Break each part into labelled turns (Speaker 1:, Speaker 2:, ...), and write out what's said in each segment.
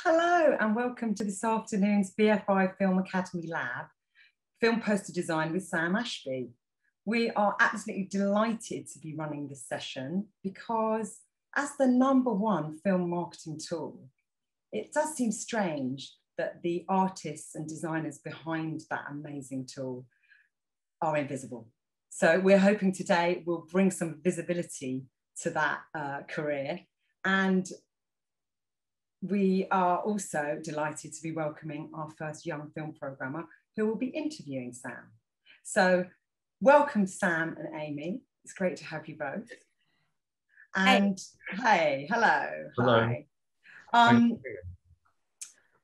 Speaker 1: Hello and welcome to this afternoon's BFI Film Academy Lab, Film Poster Design with Sam Ashby. We are absolutely delighted to be running this session because as the number one film marketing tool, it does seem strange that the artists and designers behind that amazing tool are invisible. So we're hoping today will bring some visibility to that uh, career and we are also delighted to be welcoming our first young film programmer who will be interviewing Sam. So welcome Sam and Amy. It's great to have you both. And hey, hey hello.
Speaker 2: Hello.
Speaker 1: Hi. Um,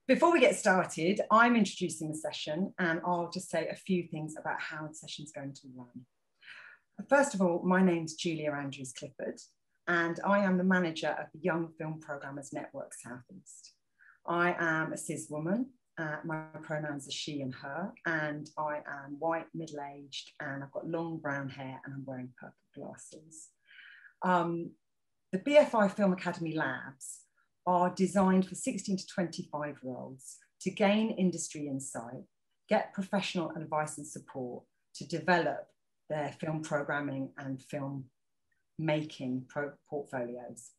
Speaker 1: before we get started, I'm introducing the session and I'll just say a few things about how the session's going to run. First of all, my name's Julia Andrews Clifford and I am the manager of the Young Film Programmers Network Southeast. I am a cis woman. Uh, my pronouns are she and her, and I am white, middle aged, and I've got long brown hair and I'm wearing purple glasses. Um, the BFI Film Academy labs are designed for 16 to 25 year olds to gain industry insight, get professional advice and support to develop their film programming and film making portfolios.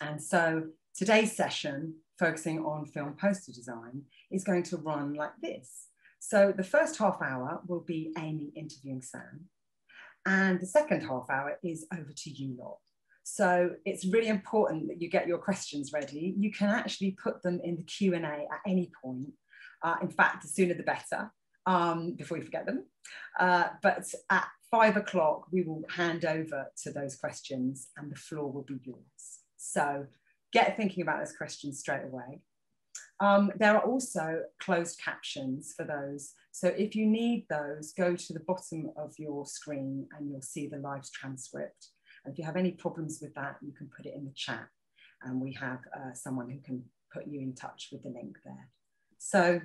Speaker 1: And so today's session, focusing on film poster design, is going to run like this. So the first half hour will be Amy interviewing Sam. And the second half hour is over to you lot. So it's really important that you get your questions ready. You can actually put them in the Q&A at any point. Uh, in fact, the sooner the better, um, before you forget them. Uh, but at five o'clock, we will hand over to those questions and the floor will be yours. So get thinking about those questions straight away. Um, there are also closed captions for those. So if you need those, go to the bottom of your screen and you'll see the live transcript. And if you have any problems with that, you can put it in the chat and we have uh, someone who can put you in touch with the link there. So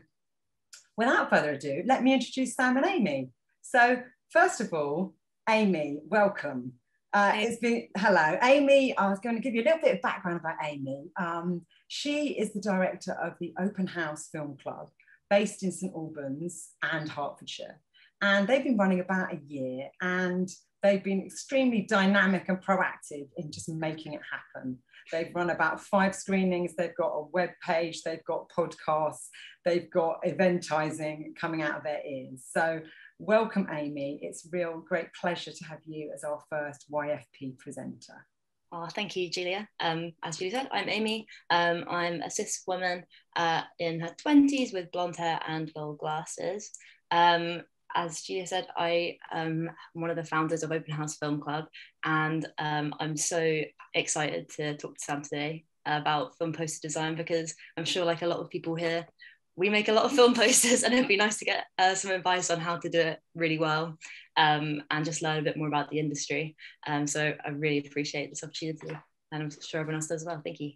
Speaker 1: without further ado, let me introduce Sam and Amy. So First of all, Amy, welcome. Uh, it's been hello, Amy. I was going to give you a little bit of background about Amy. Um, she is the director of the Open House Film Club, based in St Albans and Hertfordshire, and they've been running about a year, and they've been extremely dynamic and proactive in just making it happen. They've run about five screenings. They've got a web page. They've got podcasts. They've got eventizing coming out of their ears. So Welcome, Amy. It's real great pleasure to have you as our first YFP presenter.
Speaker 3: Oh, thank you, Julia. Um, as Julia said, I'm Amy. Um, I'm a cis woman uh, in her 20s with blonde hair and gold glasses. Um, as Julia said, I am one of the founders of Open House Film Club, and um, I'm so excited to talk to Sam today about film poster design because I'm sure, like a lot of people here, we make a lot of film posters and it'd be nice to get uh, some advice on how to do it really well um, and just learn a bit more about the industry. Um, so I really appreciate this opportunity and I'm sure everyone else does as well. Thank you.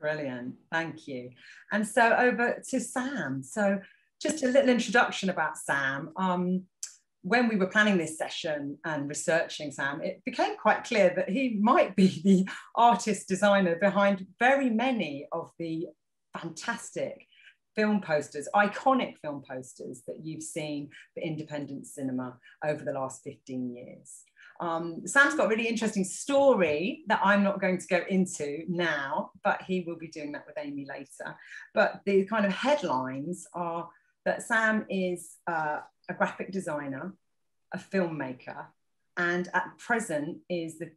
Speaker 1: Brilliant, thank you. And so over to Sam. So just a little introduction about Sam. Um, when we were planning this session and researching Sam, it became quite clear that he might be the artist designer behind very many of the fantastic film posters, iconic film posters that you've seen for independent cinema over the last 15 years. Um, Sam's got a really interesting story that I'm not going to go into now, but he will be doing that with Amy later. But the kind of headlines are that Sam is uh, a graphic designer, a filmmaker, and at present is the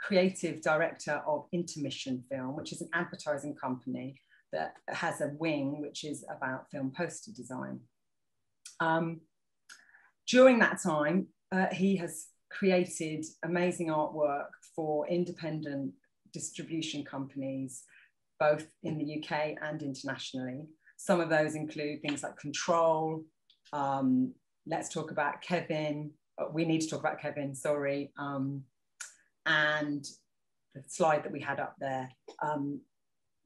Speaker 1: creative director of Intermission Film, which is an advertising company that has a wing which is about film poster design. Um, during that time, uh, he has created amazing artwork for independent distribution companies, both in the UK and internationally. Some of those include things like Control, um, Let's Talk About Kevin, uh, we need to talk about Kevin, sorry, um, and the slide that we had up there, um,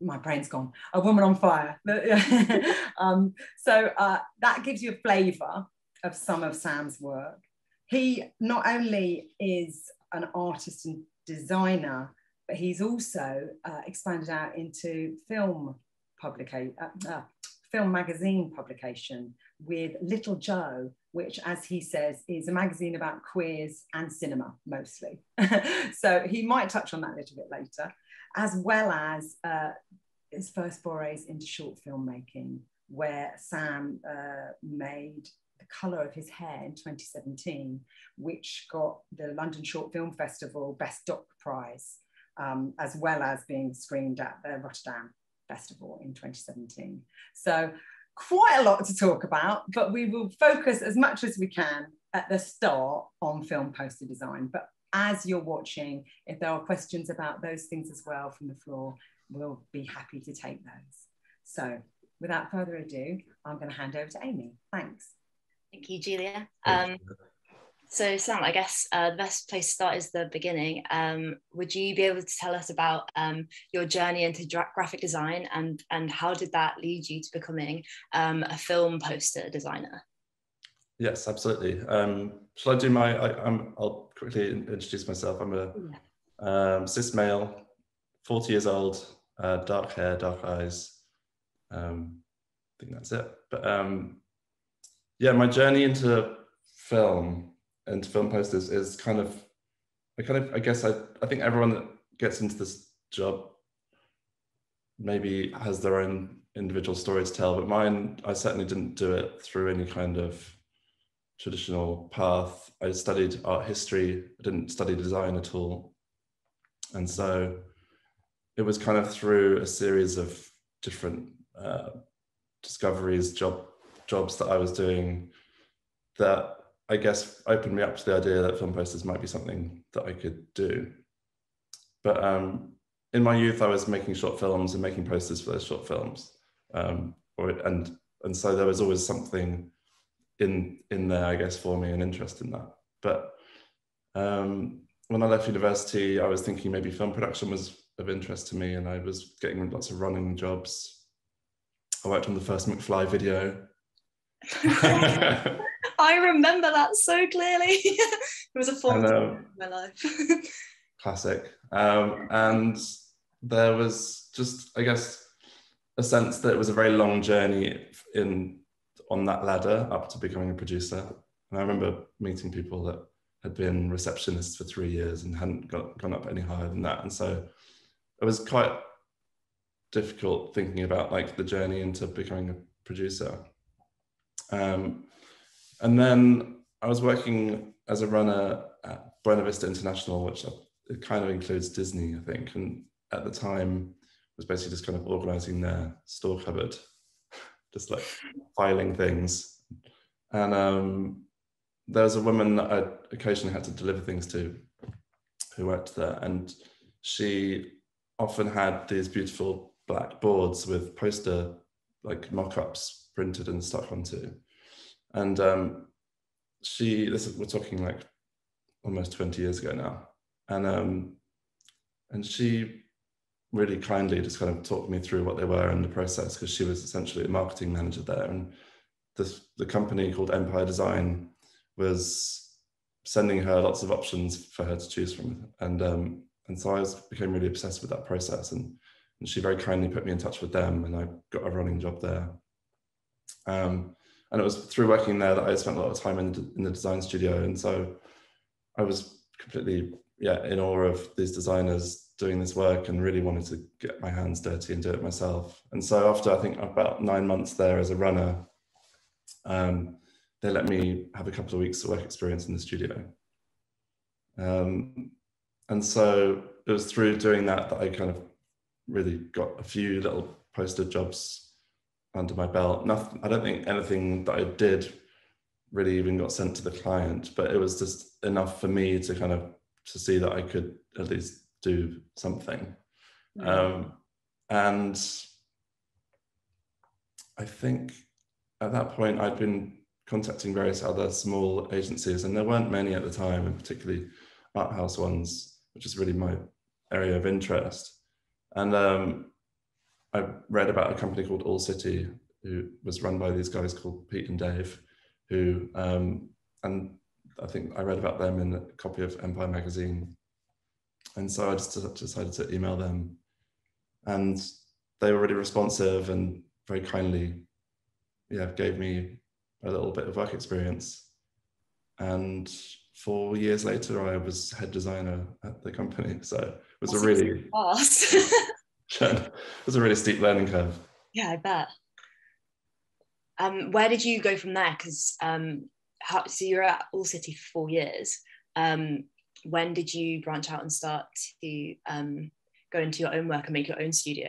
Speaker 1: my brain's gone, a woman on fire. um, so uh, that gives you a flavour of some of Sam's work. He not only is an artist and designer, but he's also uh, expanded out into film publication, uh, uh, film magazine publication with Little Joe, which, as he says, is a magazine about queers and cinema mostly. so he might touch on that a little bit later, as well as uh, his first forays into short filmmaking, where Sam uh, made the colour of his hair in 2017, which got the London Short Film Festival Best Doc Prize, um, as well as being screened at the Rotterdam Festival in 2017. So quite a lot to talk about, but we will focus as much as we can at the start on film poster design. But as you're watching, if there are questions about those things as well from the floor, we'll be happy to take those. So without further ado, I'm going to hand over to Amy. Thanks.
Speaker 3: Thank you, Julia. Um, so, Sam, I guess uh, the best place to start is the beginning. Um, would you be able to tell us about um, your journey into dra- graphic design and, and how did that lead you to becoming um, a film poster designer?
Speaker 2: Yes, absolutely. Um, shall I do my? I, will quickly introduce myself. I'm a um, cis male, 40 years old, uh, dark hair, dark eyes. Um, I think that's it. But yeah, my journey into film and film posters is kind of I kind of I guess I, I think everyone that gets into this job maybe has their own individual story to tell, but mine I certainly didn't do it through any kind of traditional path. I studied art history, I didn't study design at all. And so it was kind of through a series of different uh, discoveries, job jobs that I was doing that I guess opened me up to the idea that film posters might be something that I could do. But um, in my youth, I was making short films and making posters for those short films, um, or, and and so there was always something in in there, I guess, for me, an interest in that. But um, when I left university, I was thinking maybe film production was of interest to me, and I was getting lots of running jobs. I worked on the first McFly video.
Speaker 3: I remember that so clearly. it was a time in my life.
Speaker 2: classic. Um, and there was just, I guess, a sense that it was a very long journey in on that ladder up to becoming a producer. And I remember meeting people that had been receptionists for three years and hadn't got, gone up any higher than that. And so it was quite difficult thinking about like the journey into becoming a producer. Um, and then I was working as a runner at Buena Vista International, which it kind of includes Disney, I think. And at the time, was basically just kind of organizing their store cupboard, just like filing things. And um, there was a woman that I occasionally had to deliver things to who worked there. And she often had these beautiful black boards with poster like mock-ups printed and stuck onto. And um, she this is, we're talking like almost 20 years ago now. And um, and she really kindly just kind of talked me through what they were in the process because she was essentially a marketing manager there. And the, the company called empire design was sending her lots of options for her to choose from. And um, and so i was became really obsessed with that process. And, and she very kindly put me in touch with them and i got a running job there um, and it was through working there that I spent a lot of time in the, in the design studio. And so I was completely, yeah, in awe of these designers doing this work and really wanted to get my hands dirty and do it myself. And so after I think about nine months there as a runner, um, they let me have a couple of weeks of work experience in the studio. Um, and so it was through doing that that I kind of really got a few little poster jobs under my belt. Nothing, I don't think anything that I did really even got sent to the client, but it was just enough for me to kind of to see that I could at least do something. Mm-hmm. Um, and I think at that point I'd been contacting various other small agencies, and there weren't many at the time, and particularly art house ones, which is really my area of interest. And um, I read about a company called All City, who was run by these guys called Pete and Dave, who um, and I think I read about them in a copy of Empire magazine, and so I just decided to email them, and they were really responsive and very kindly, yeah, gave me a little bit of work experience. And four years later, I was head designer at the company. So it was That's a really
Speaker 3: fast.
Speaker 2: it was a really steep learning curve.
Speaker 3: Yeah, I bet. Um, where did you go from there? Because um, so you're at All City for four years. Um, when did you branch out and start to um, go into your own work and make your own studio?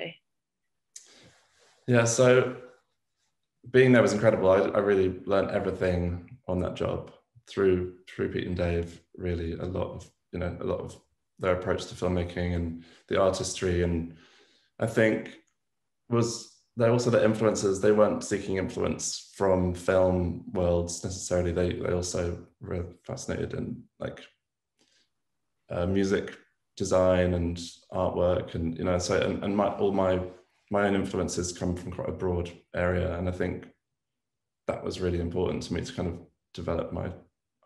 Speaker 2: Yeah, so being there was incredible. I, I really learned everything on that job through through Pete and Dave. Really, a lot of you know a lot of their approach to filmmaking and the artistry, and I think was they're also the influences They weren't seeking influence from film worlds necessarily. They they also were fascinated in like uh, music design and artwork, and you know, so and, and my, all my my own influences come from quite a broad area, and I think that was really important to me to kind of develop my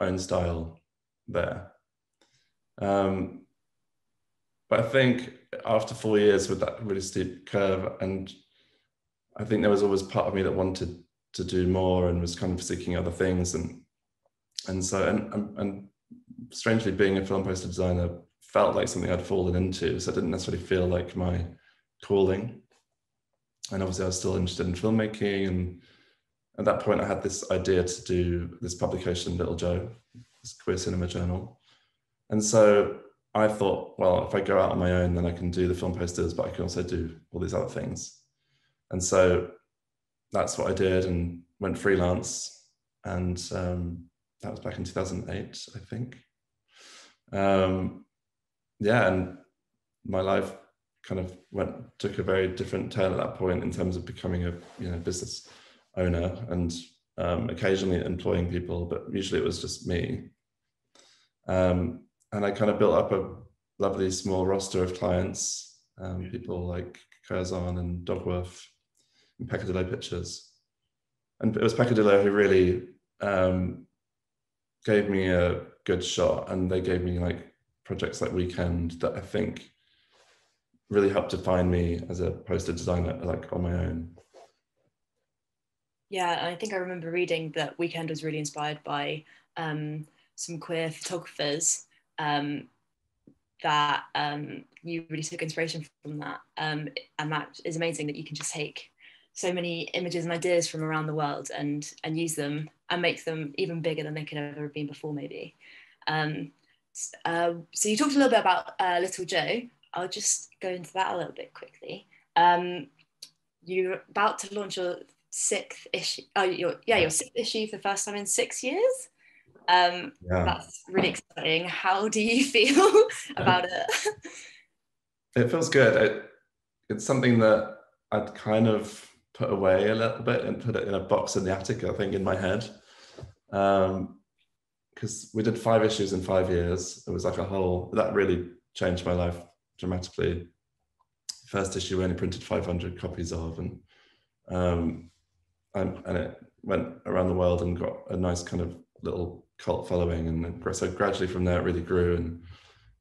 Speaker 2: own style there. Um, but I think after four years with that really steep curve and I think there was always part of me that wanted to do more and was kind of seeking other things and and so and and strangely being a film poster designer felt like something I'd fallen into so it didn't necessarily feel like my calling. And obviously I was still interested in filmmaking and at that point I had this idea to do this publication Little Joe this queer cinema journal. And so I thought well if I go out on my own then I can do the film posters but I can also do all these other things and so that's what I did and went freelance. And um, that was back in 2008, I think. Um, yeah, and my life kind of went took a very different turn at that point in terms of becoming a you know business owner and um, occasionally employing people, but usually it was just me. Um, and I kind of built up a lovely small roster of clients, um, people like Curzon and Dogwoof, and Peccadillo Pictures. And it was Peccadillo who really um, gave me a good shot, and they gave me like projects like Weekend that I think really helped define me as a poster designer, like on my own.
Speaker 3: Yeah, I think I remember reading that Weekend was really inspired by um, some queer photographers um, that um, you really took inspiration from that. Um, and that is amazing that you can just take so many images and ideas from around the world and and use them and make them even bigger than they could ever have been before maybe. Um, uh, so you talked a little bit about uh, little joe. I'll just go into that a little bit quickly. Um, you're about to launch your sixth issue oh your yeah your sixth issue for the first time in six years um, yeah. that's really exciting how do you feel about it
Speaker 2: it feels good it, it's something that i'd kind of put away a little bit and put it in a box in the attic, I think, in my head. Because um, we did five issues in five years. It was like a whole, that really changed my life dramatically. First issue we only printed 500 copies of, and, um, and, and it went around the world and got a nice kind of little cult following. And so gradually from there, it really grew. And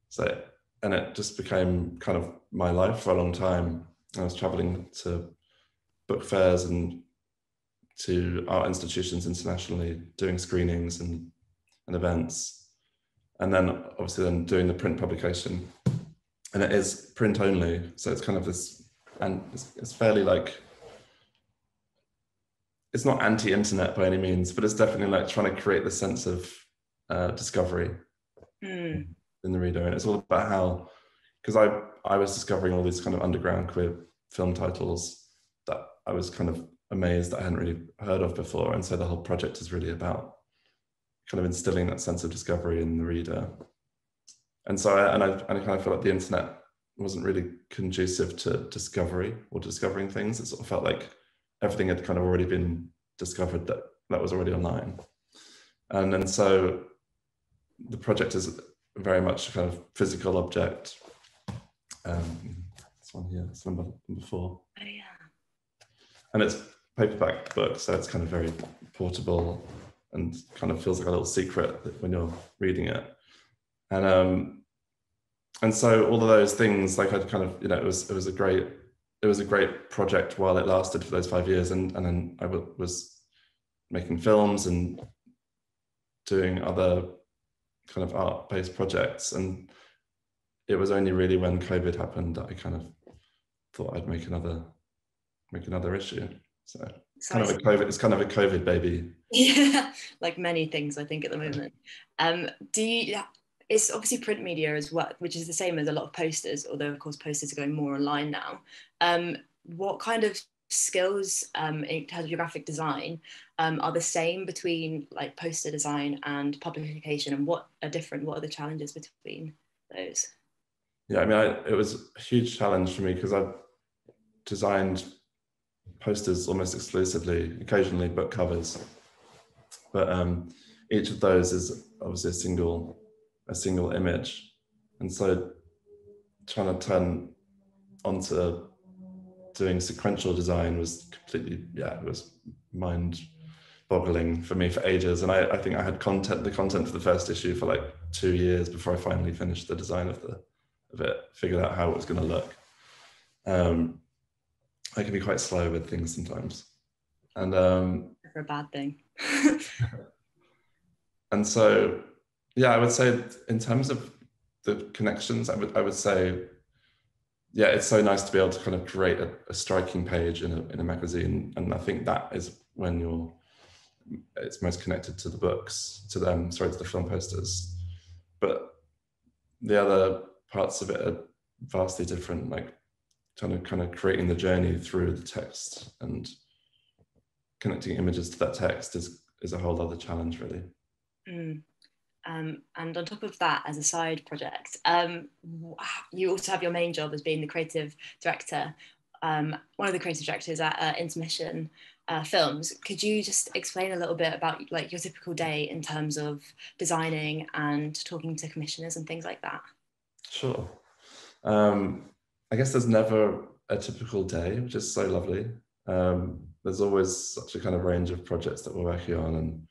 Speaker 2: so, and it just became kind of my life for a long time. I was traveling to book fairs and to art institutions internationally, doing screenings and, and events. And then obviously then doing the print publication. And it is print only. So it's kind of this, and it's, it's fairly like, it's not anti-internet by any means, but it's definitely like trying to create the sense of uh, discovery mm. in the reader. And it's all about how, because I, I was discovering all these kind of underground queer film titles that I was kind of amazed that I hadn't really heard of before. And so the whole project is really about kind of instilling that sense of discovery in the reader. And so I, and I, and I kind of felt like the internet wasn't really conducive to discovery or discovering things. It sort of felt like everything had kind of already been discovered that that was already online. And and so the project is very much a kind of physical object. Um, this one here, it's number, number four.
Speaker 3: Oh, yeah
Speaker 2: and it's paperback book, so it's kind of very portable and kind of feels like a little secret when you're reading it. And um, and so all of those things, like I'd kind of, you know, it was it was a great it was a great project while it lasted for those five years, and and then I was making films and doing other kind of art-based projects, and it was only really when COVID happened that I kind of thought I'd make another make another issue. So it's kind of a COVID. It's kind of a COVID baby.
Speaker 3: Yeah, like many things I think at the moment. Um, do you? It's obviously print media as well, which is the same as a lot of posters. Although of course posters are going more online now. Um, what kind of skills um, in terms of your graphic design um, are the same between like poster design and publication, and what are different? What are the challenges between those?
Speaker 2: Yeah, I mean, I, it was a huge challenge for me because I've designed posters almost exclusively, occasionally book covers, but um, each of those is obviously a single a single image, and so trying to turn onto doing sequential design was completely yeah it was mind boggling for me for ages and I, I think i had content the content for the first issue for like two years before i finally finished the design of the of it figured out how it was going to look um I can be quite slow with things sometimes. And um,
Speaker 3: for a bad thing.
Speaker 2: and so, yeah, I would say in terms of the connections, I would I would say, yeah, it's so nice to be able to kind of create a, a striking page in a in a magazine, and I think that is when you're it's most connected to the books, to them, sorry, to the film posters. But the other parts of it are vastly different. Like kind of kind of creating the journey through the text and connecting images to that text is is a whole other challenge really
Speaker 3: mm. Um, and on top of that as a side project um, you also have your main job as being the creative director. Um, one of the creative directors at uh, intermission uh, films. Could you just explain a little bit about like your typical day in terms of designing and talking to commissioners and things like that?
Speaker 2: Sure. Um, I guess there's never a typical day, which is so lovely. Um, there's always such a kind of range of projects that we're working on, and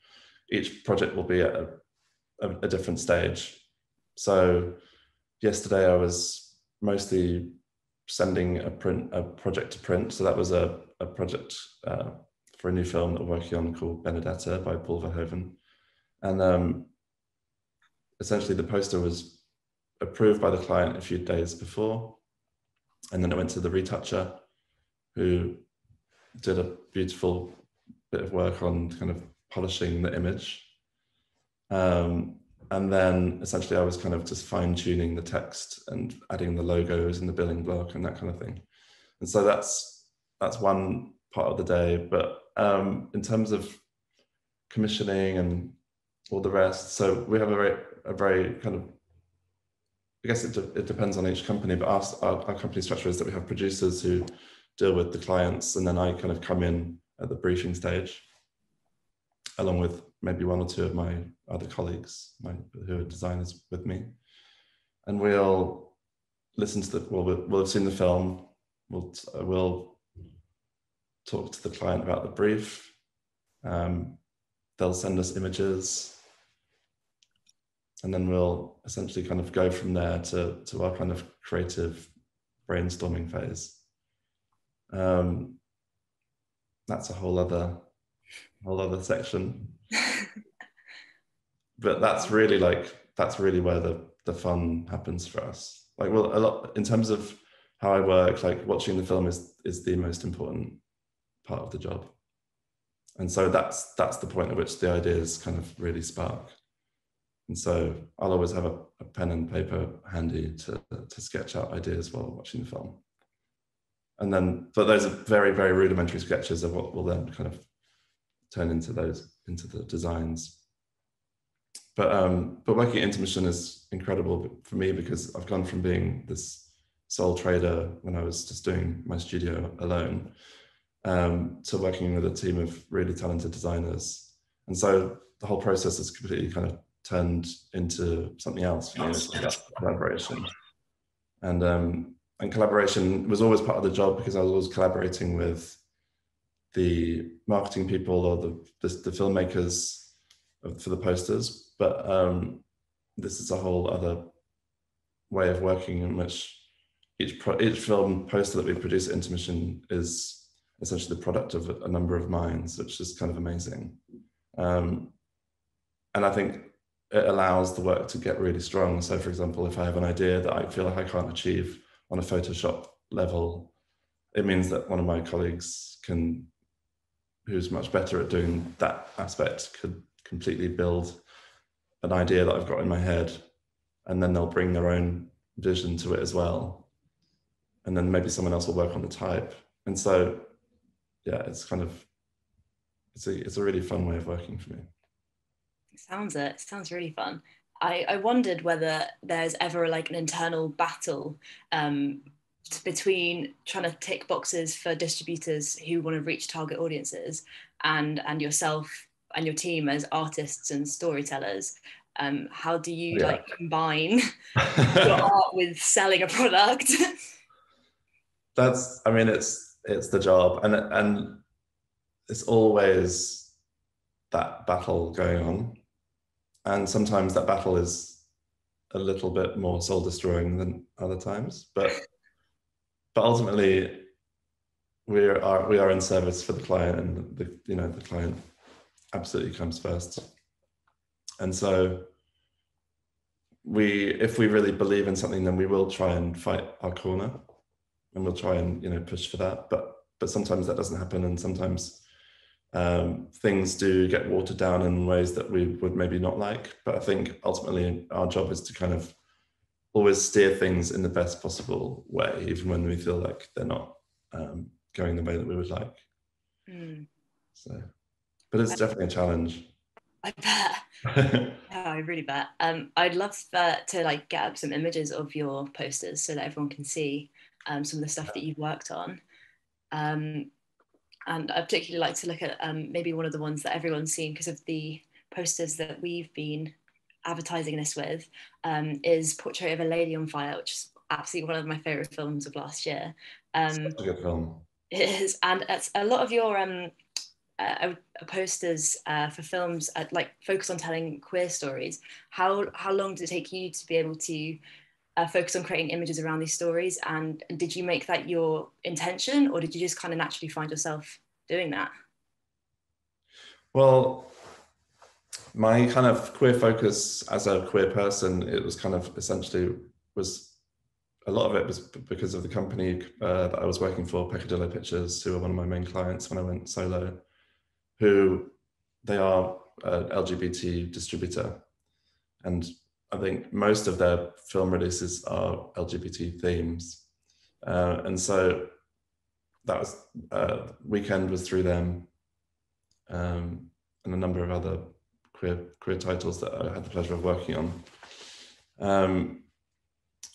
Speaker 2: each project will be at a, a, a different stage. So, yesterday I was mostly sending a print a project to print. So that was a, a project uh, for a new film that we're working on called Benedetta by Paul Verhoeven, and um, essentially the poster was approved by the client a few days before and then it went to the retoucher who did a beautiful bit of work on kind of polishing the image. Um, and then essentially I was kind of just fine tuning the text and adding the logos and the billing block and that kind of thing. And so that's that's one part of the day. But um, in terms of commissioning and all the rest, so we have a very a very kind of I guess it, de- it depends on each company, but our, our, our, company structure is that we have producers who deal with the clients, and then I kind of come in at the briefing stage, along with maybe one or two of my other colleagues my, who are designers with me, and we'll listen to the. Well, we'll have seen the film. We'll we'll talk to the client about the brief. Um, they'll send us images and then we'll essentially kind of go from there to, to our kind of creative brainstorming phase. Um, that's a whole other whole other section. but that's really like that's really where the the fun happens for us. Like well a lot in terms of how I work, like watching the film is is the most important part of the job. And so that's that's the point at which the ideas kind of really spark. And so I'll always have a, a, pen and paper handy to, to sketch out ideas while watching the film. And then, but those are very, very rudimentary sketches of what will then kind of turn into those, into the designs. But, um, but working at Intermission is incredible for me because I've gone from being this sole trader when I was just doing my studio alone um, to working with a team of really talented designers. And so the whole process has completely kind of turned into something else, you know, collaboration. And um, and collaboration was always part of the job because I was always collaborating with the marketing people or the the, the filmmakers for the posters. But um, this is a whole other way of working in which each pro- each film poster that we produce at Intermission is essentially the product of a, number of minds, which is kind of amazing. Um, and I think it allows the work to get really strong. So, for example, if I have an idea that I feel like I can't achieve on a Photoshop level, it means that one of my colleagues can, who's much better at doing that aspect, could completely build an idea that I've got in my head, and then they'll bring their own vision to it as well. And then maybe someone else will work on the type. And so, yeah, it's kind of it's a it's a really fun way of working for me.
Speaker 3: sounds it. it sounds really fun. I, I wondered whether there's ever like an internal battle um, between trying to tick boxes for distributors who want to reach target audiences and and yourself and your team as artists and storytellers. Um, how do you yeah. like combine your art with selling a product?
Speaker 2: That's i mean it's it's the job. And and it's always that battle going on. And sometimes that battle is a little bit more soul destroying than other times. But but ultimately we are we are in service for the client and the you know the client absolutely comes first. And so we if we really believe in something then we will try and fight our corner and we'll try and you know push for that. But but sometimes that doesn't happen and sometimes um, things do get watered down in ways that we would maybe not like. But i think ultimately our job is to kind of always steer things in the best possible way even when we feel like they're not um, going the way that we would like mm. so but it's definitely a challenge
Speaker 3: I bet. yeah, I really bet. Um, I'd love for, to like get up some images of your posters so that everyone can see um, some of the stuff that you've worked on. Um, and I particularly like to look at um, maybe one of the ones that everyone's seen because of the posters that we've been advertising this with um, is Portrait of a Lady on Fire, which is absolutely one of my favorite films of last year.
Speaker 2: Um, Such a good film.
Speaker 3: It is, and it's a lot of your um, uh, posters uh, for films uh, like focus on telling queer stories. How how long did it take you to be able to uh, focus on creating images around these stories? And did you make that your intention, or did you just kind of naturally find yourself doing that?
Speaker 2: Well, my kind of queer focus as a queer person, it was kind of essentially was a lot of it was because of the company uh, that I was working for, Peccadillo Pictures, who were one of my main clients when I went solo who they are an LGBT distributor. And I think most of their film releases are LGBT themes. Uh, and so that was, uh, Weekend was through them um, and a number of other queer, queer titles that I had the pleasure of working on. Um,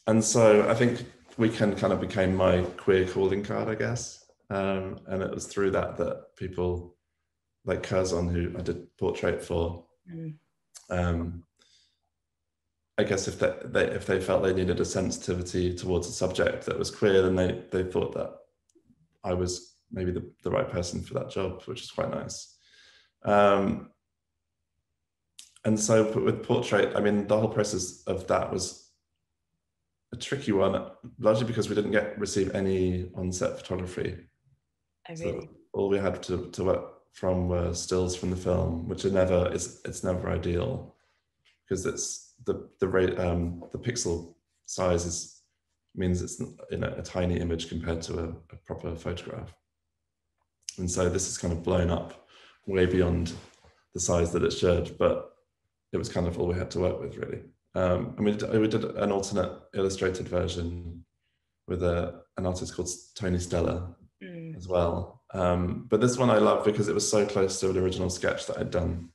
Speaker 2: and so I think Weekend kind of became my queer calling card, I guess. Um, and it was through that that people like Curzon, who I did portrait for. Mm. Um, I guess if they, they, if they felt they needed a sensitivity towards a subject that was queer, then they they thought that I was maybe the, the right person for that job, which is quite nice. Um, and so with portrait, I mean, the whole process of that was a tricky one, largely because we didn't get receive any on-set photography.
Speaker 3: I really. So
Speaker 2: all we had to, to work from were stills from the film, which are never it's it's never ideal because it's the the rate um, the pixel size is means it's in a, a tiny image compared to a, a, proper photograph, and so this is kind of blown up way beyond the size that it should, but it was kind of all we had to work with really. Um, and we did, we did an alternate illustrated version with a, an artist called Tony Stella mm. as well. Um, but this one I love because it was so close to an original sketch that I'd done,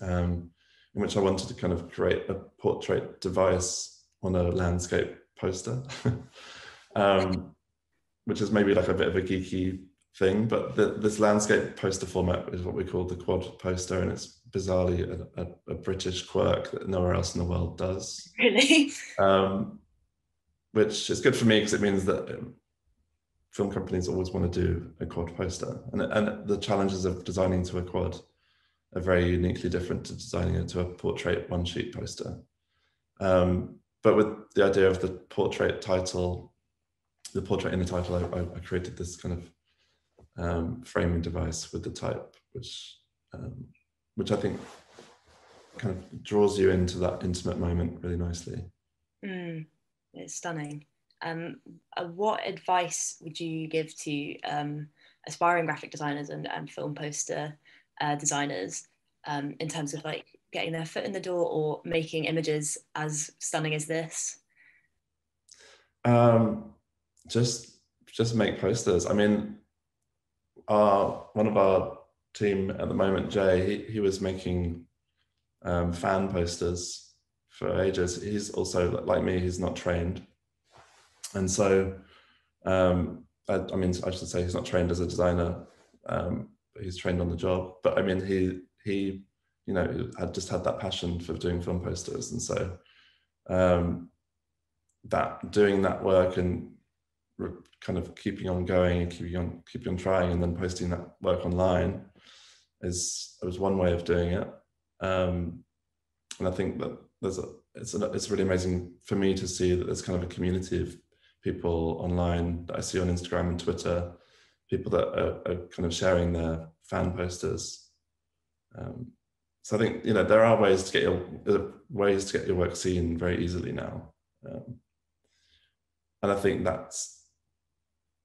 Speaker 2: um, in which I wanted to kind of create a portrait device on a landscape poster, um, which is maybe like a bit of a geeky thing. But the, this landscape poster format is what we call the quad poster, and it's bizarrely a, a, a British quirk that nowhere else in the world does.
Speaker 3: Really?
Speaker 2: Um, which is good for me because it means that film companies always want to do a quad poster, and and the challenges of designing to a quad are very uniquely different to designing it to a portrait one sheet poster. Um, but with the idea of the portrait title the portrait in the title, I, I created this kind of um, framing device with the type, which um, which I think kind of draws you into that intimate moment really nicely.
Speaker 3: Mm, it's stunning. Um, uh, what advice would you give to um, aspiring graphic designers and, and film poster uh, designers um, in terms of like getting their foot in the door or making images as stunning as this?
Speaker 2: Um, just just make posters. I mean, our one of our team at the moment, Jay, he, he was making um, fan posters for ages. He's also like me; he's not trained, and so um, I, I, mean, I should say he's not trained as a designer. Um, he's trained on the job, but I mean, he he, you know, had just had that passion for doing film posters, and so um, that doing that work and kind of keeping on going and keeping on keeping on trying and then posting that work online is was one way of doing it. Um, and i think that there's a it's a, it's really amazing for me to see that there's kind of a community of people online that i see on instagram and twitter people that are, are kind of sharing their fan posters. Um, so i think you know there are ways to get your ways to get your work seen very easily now. Um, and i think that's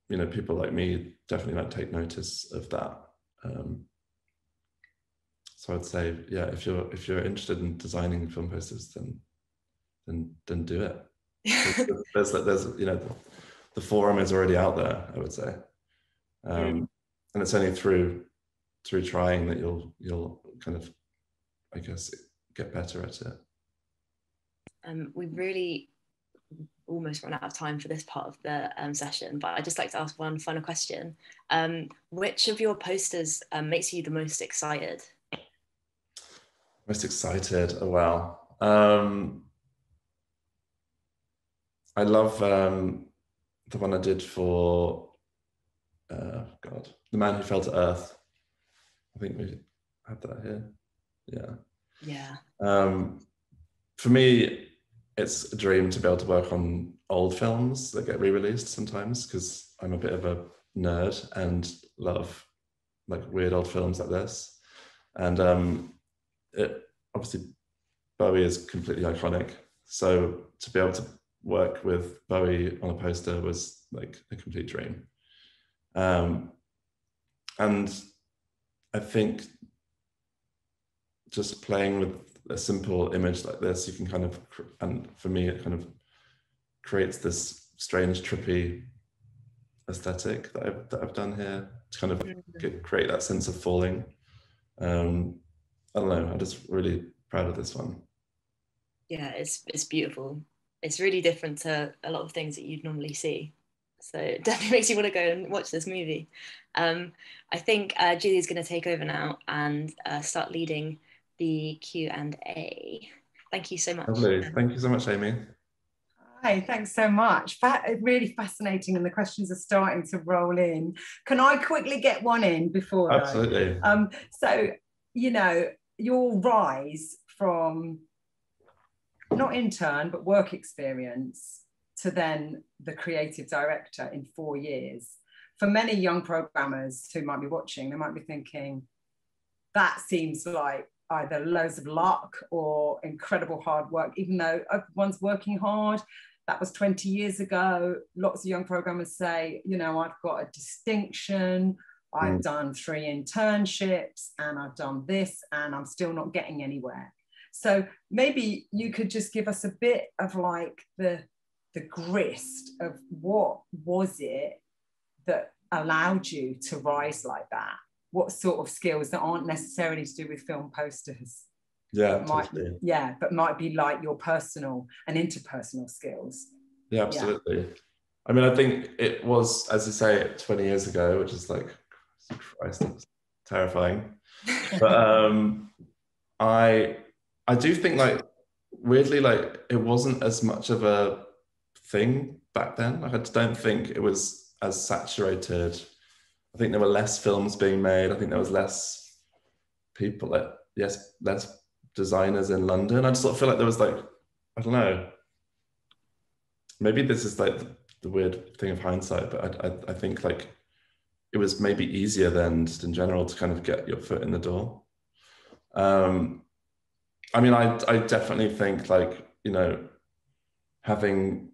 Speaker 2: you know people like me definitely might take notice of that. Um, so i'd say yeah if you're if you're interested in designing film posters then then then do it there's, there's, there's you know the, the, forum is already out there i would say um, and it's only through through trying that you'll you'll kind of i guess get better at it
Speaker 3: um, we really almost run out of time for this part of the um, session, but I'd just like to ask one final question. Um, which of your posters um, makes you the most excited?
Speaker 2: Most excited? Oh, wow. Um, I love um, the one I did for, uh, God, The Man Who Fell to Earth. I think we have that here. Yeah.
Speaker 3: Yeah.
Speaker 2: Um, for me, it's a dream to be able to work on old films that get re-released sometimes because I'm a bit of a nerd and love like weird old films like this. And um, it obviously Bowie is completely iconic. So to be able to work with Bowie on a poster was like a complete dream. Um, and I think just playing with a simple image like this, you can kind of, and for me, it kind of creates this strange, trippy aesthetic that I've, that I've done here to kind of get, create that sense of falling. Um, I don't know, I'm just really proud of this one.
Speaker 3: Yeah, it's, it's beautiful. It's really different to a lot of things that you'd normally see. So it definitely makes you want to go and watch this movie. Um, I think uh, Julia's going to take over now and uh, start leading the Q&A. Thank you so much.
Speaker 2: Lovely. Thank you so much, Amy.
Speaker 1: Hi, thanks so much. really fascinating, and the questions are starting to roll in. Can I quickly get one in before?
Speaker 2: Absolutely.
Speaker 1: Um, so, you know, your rise from not intern, but work experience to then the creative director in four years. For many young programmers who might be watching, they might be thinking, that seems like either loads of luck or incredible hard work, even though everyone's working hard. That was 20 years ago. Lots of young programmers say, you know, I've got a distinction, I've mm. done three internships, and I've done this, and I'm still not getting anywhere. So maybe you could just give us a bit of like the the grist of what was it that allowed you to rise like that what sort of skills that aren't necessarily to do with film posters
Speaker 2: yeah
Speaker 1: might,
Speaker 2: totally.
Speaker 1: yeah but might be like your personal and interpersonal skills
Speaker 2: yeah absolutely yeah. i mean i think it was as you say 20 years ago which is like christ it's terrifying but um i i do think like weirdly like it wasn't as much of a thing back then like i don't think it was as saturated I think there were less films being made. I think there was less people, like, yes, less designers in London. I just sort of feel like there was like, I don't know, maybe this is like the weird thing of hindsight, but I, I, I think like it was maybe easier then just in general to kind of get your foot in the door. Um, I mean, I, I definitely think like, you know, having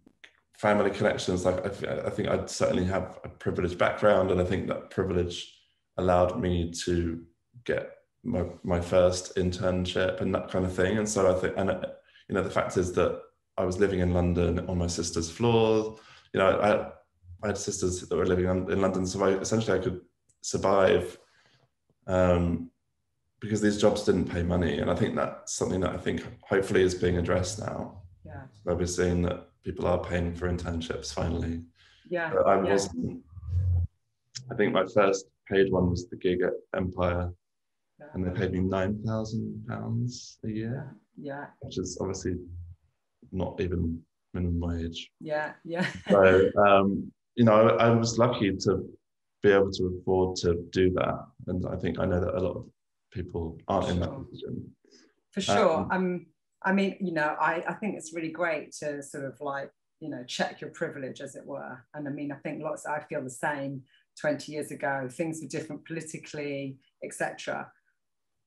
Speaker 2: family connections, like I, I think I'd certainly have a privileged background. And I think that privilege allowed me to get my, my first internship and that kind of thing. And so I think, and you know, the fact is that I was living in London on my sister's floor. You know, I, I had sisters that were living in London, so I, essentially I could survive um, because these jobs didn't pay money, and I think that's something that I think hopefully is being addressed now.
Speaker 1: Yeah,
Speaker 2: where we're seeing that people are paying for internships finally.
Speaker 1: Yeah,
Speaker 2: but I wasn't. I think my first paid one was the gig at Empire, yeah. and they paid me nine thousand pounds a year.
Speaker 1: Yeah,
Speaker 2: which is obviously not even minimum wage.
Speaker 1: Yeah, yeah.
Speaker 2: so um, you know, I, I, was lucky to be able to afford to do that, and I think I know that a lot of people aren't in that position.
Speaker 1: For sure. Um, um, I mean, you know, I, I think it's really great to sort of like, you know, check your privilege, as it were. And I mean, I think lots. I feel the same. Twenty years ago, things were different politically, etc.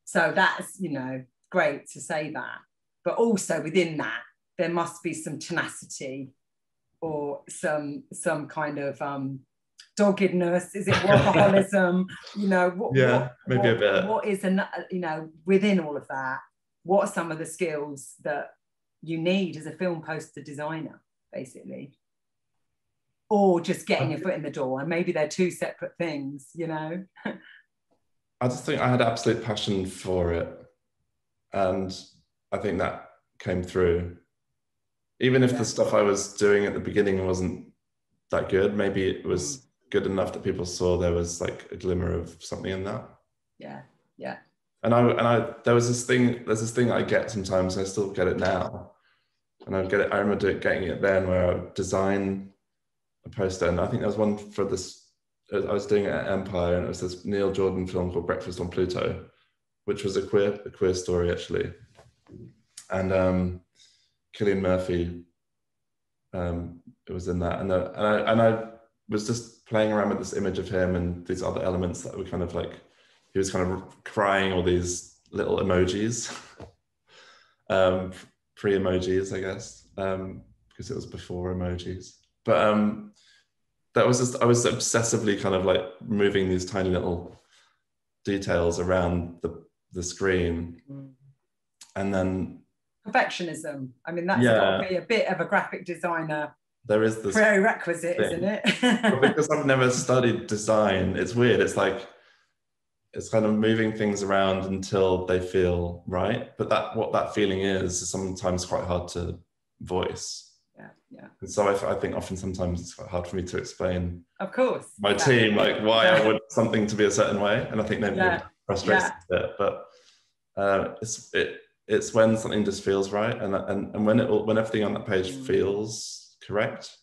Speaker 1: So that's you know great to say that, but also within that, there must be some tenacity or some some kind of um, doggedness? Is it workaholism? you know,
Speaker 2: what, yeah, what, maybe
Speaker 1: what,
Speaker 2: a bit.
Speaker 1: What is an, you know within all of that? What are some of the skills that you need as a film poster designer, basically? Or just getting your foot in the door, and maybe they're two separate things, you know.
Speaker 2: I just think I had absolute passion for it, and I think that came through even if yeah. the stuff I was doing at the beginning wasn't that good, maybe it was mm. good enough that people saw there was like a glimmer of something in that.
Speaker 1: Yeah, yeah.
Speaker 2: And I and I there was this thing. There's this thing I get sometimes. I still get it now, and I get it. I remember getting it then, where I would design a poster, and I think there was one for this. I was doing it at Empire, and it was this Neil Jordan film called Breakfast on Pluto, which was a queer a queer story actually, and um, Cillian Murphy um, it was in that, and, uh, and I and I was just playing around with this image of him and these other elements that were kind of like he was kind of crying all these little emojis, um, pre emojis, I guess, um, because it was before emojis. But um, that was just I was obsessively kind of like moving these tiny little details around the the screen, mm. and then
Speaker 1: perfectionism. I mean, that's yeah. got to be a bit of a graphic designer.
Speaker 2: There is this
Speaker 1: prerequisite, thing. isn't it?
Speaker 2: because I've never studied design, it's weird. It's like it's kind of moving things around until they feel right. But that what that feeling is is sometimes quite hard to voice.
Speaker 1: Yeah, yeah.
Speaker 2: And so I, I think often sometimes it's quite hard for me to explain.
Speaker 1: Of course.
Speaker 2: My yeah. team like why yeah. I want something to be a certain way, and I think maybe yeah. frustrates yeah. a bit. But uh, it's it it's when something just feels right and and, and when it when everything on that page mm. feels correct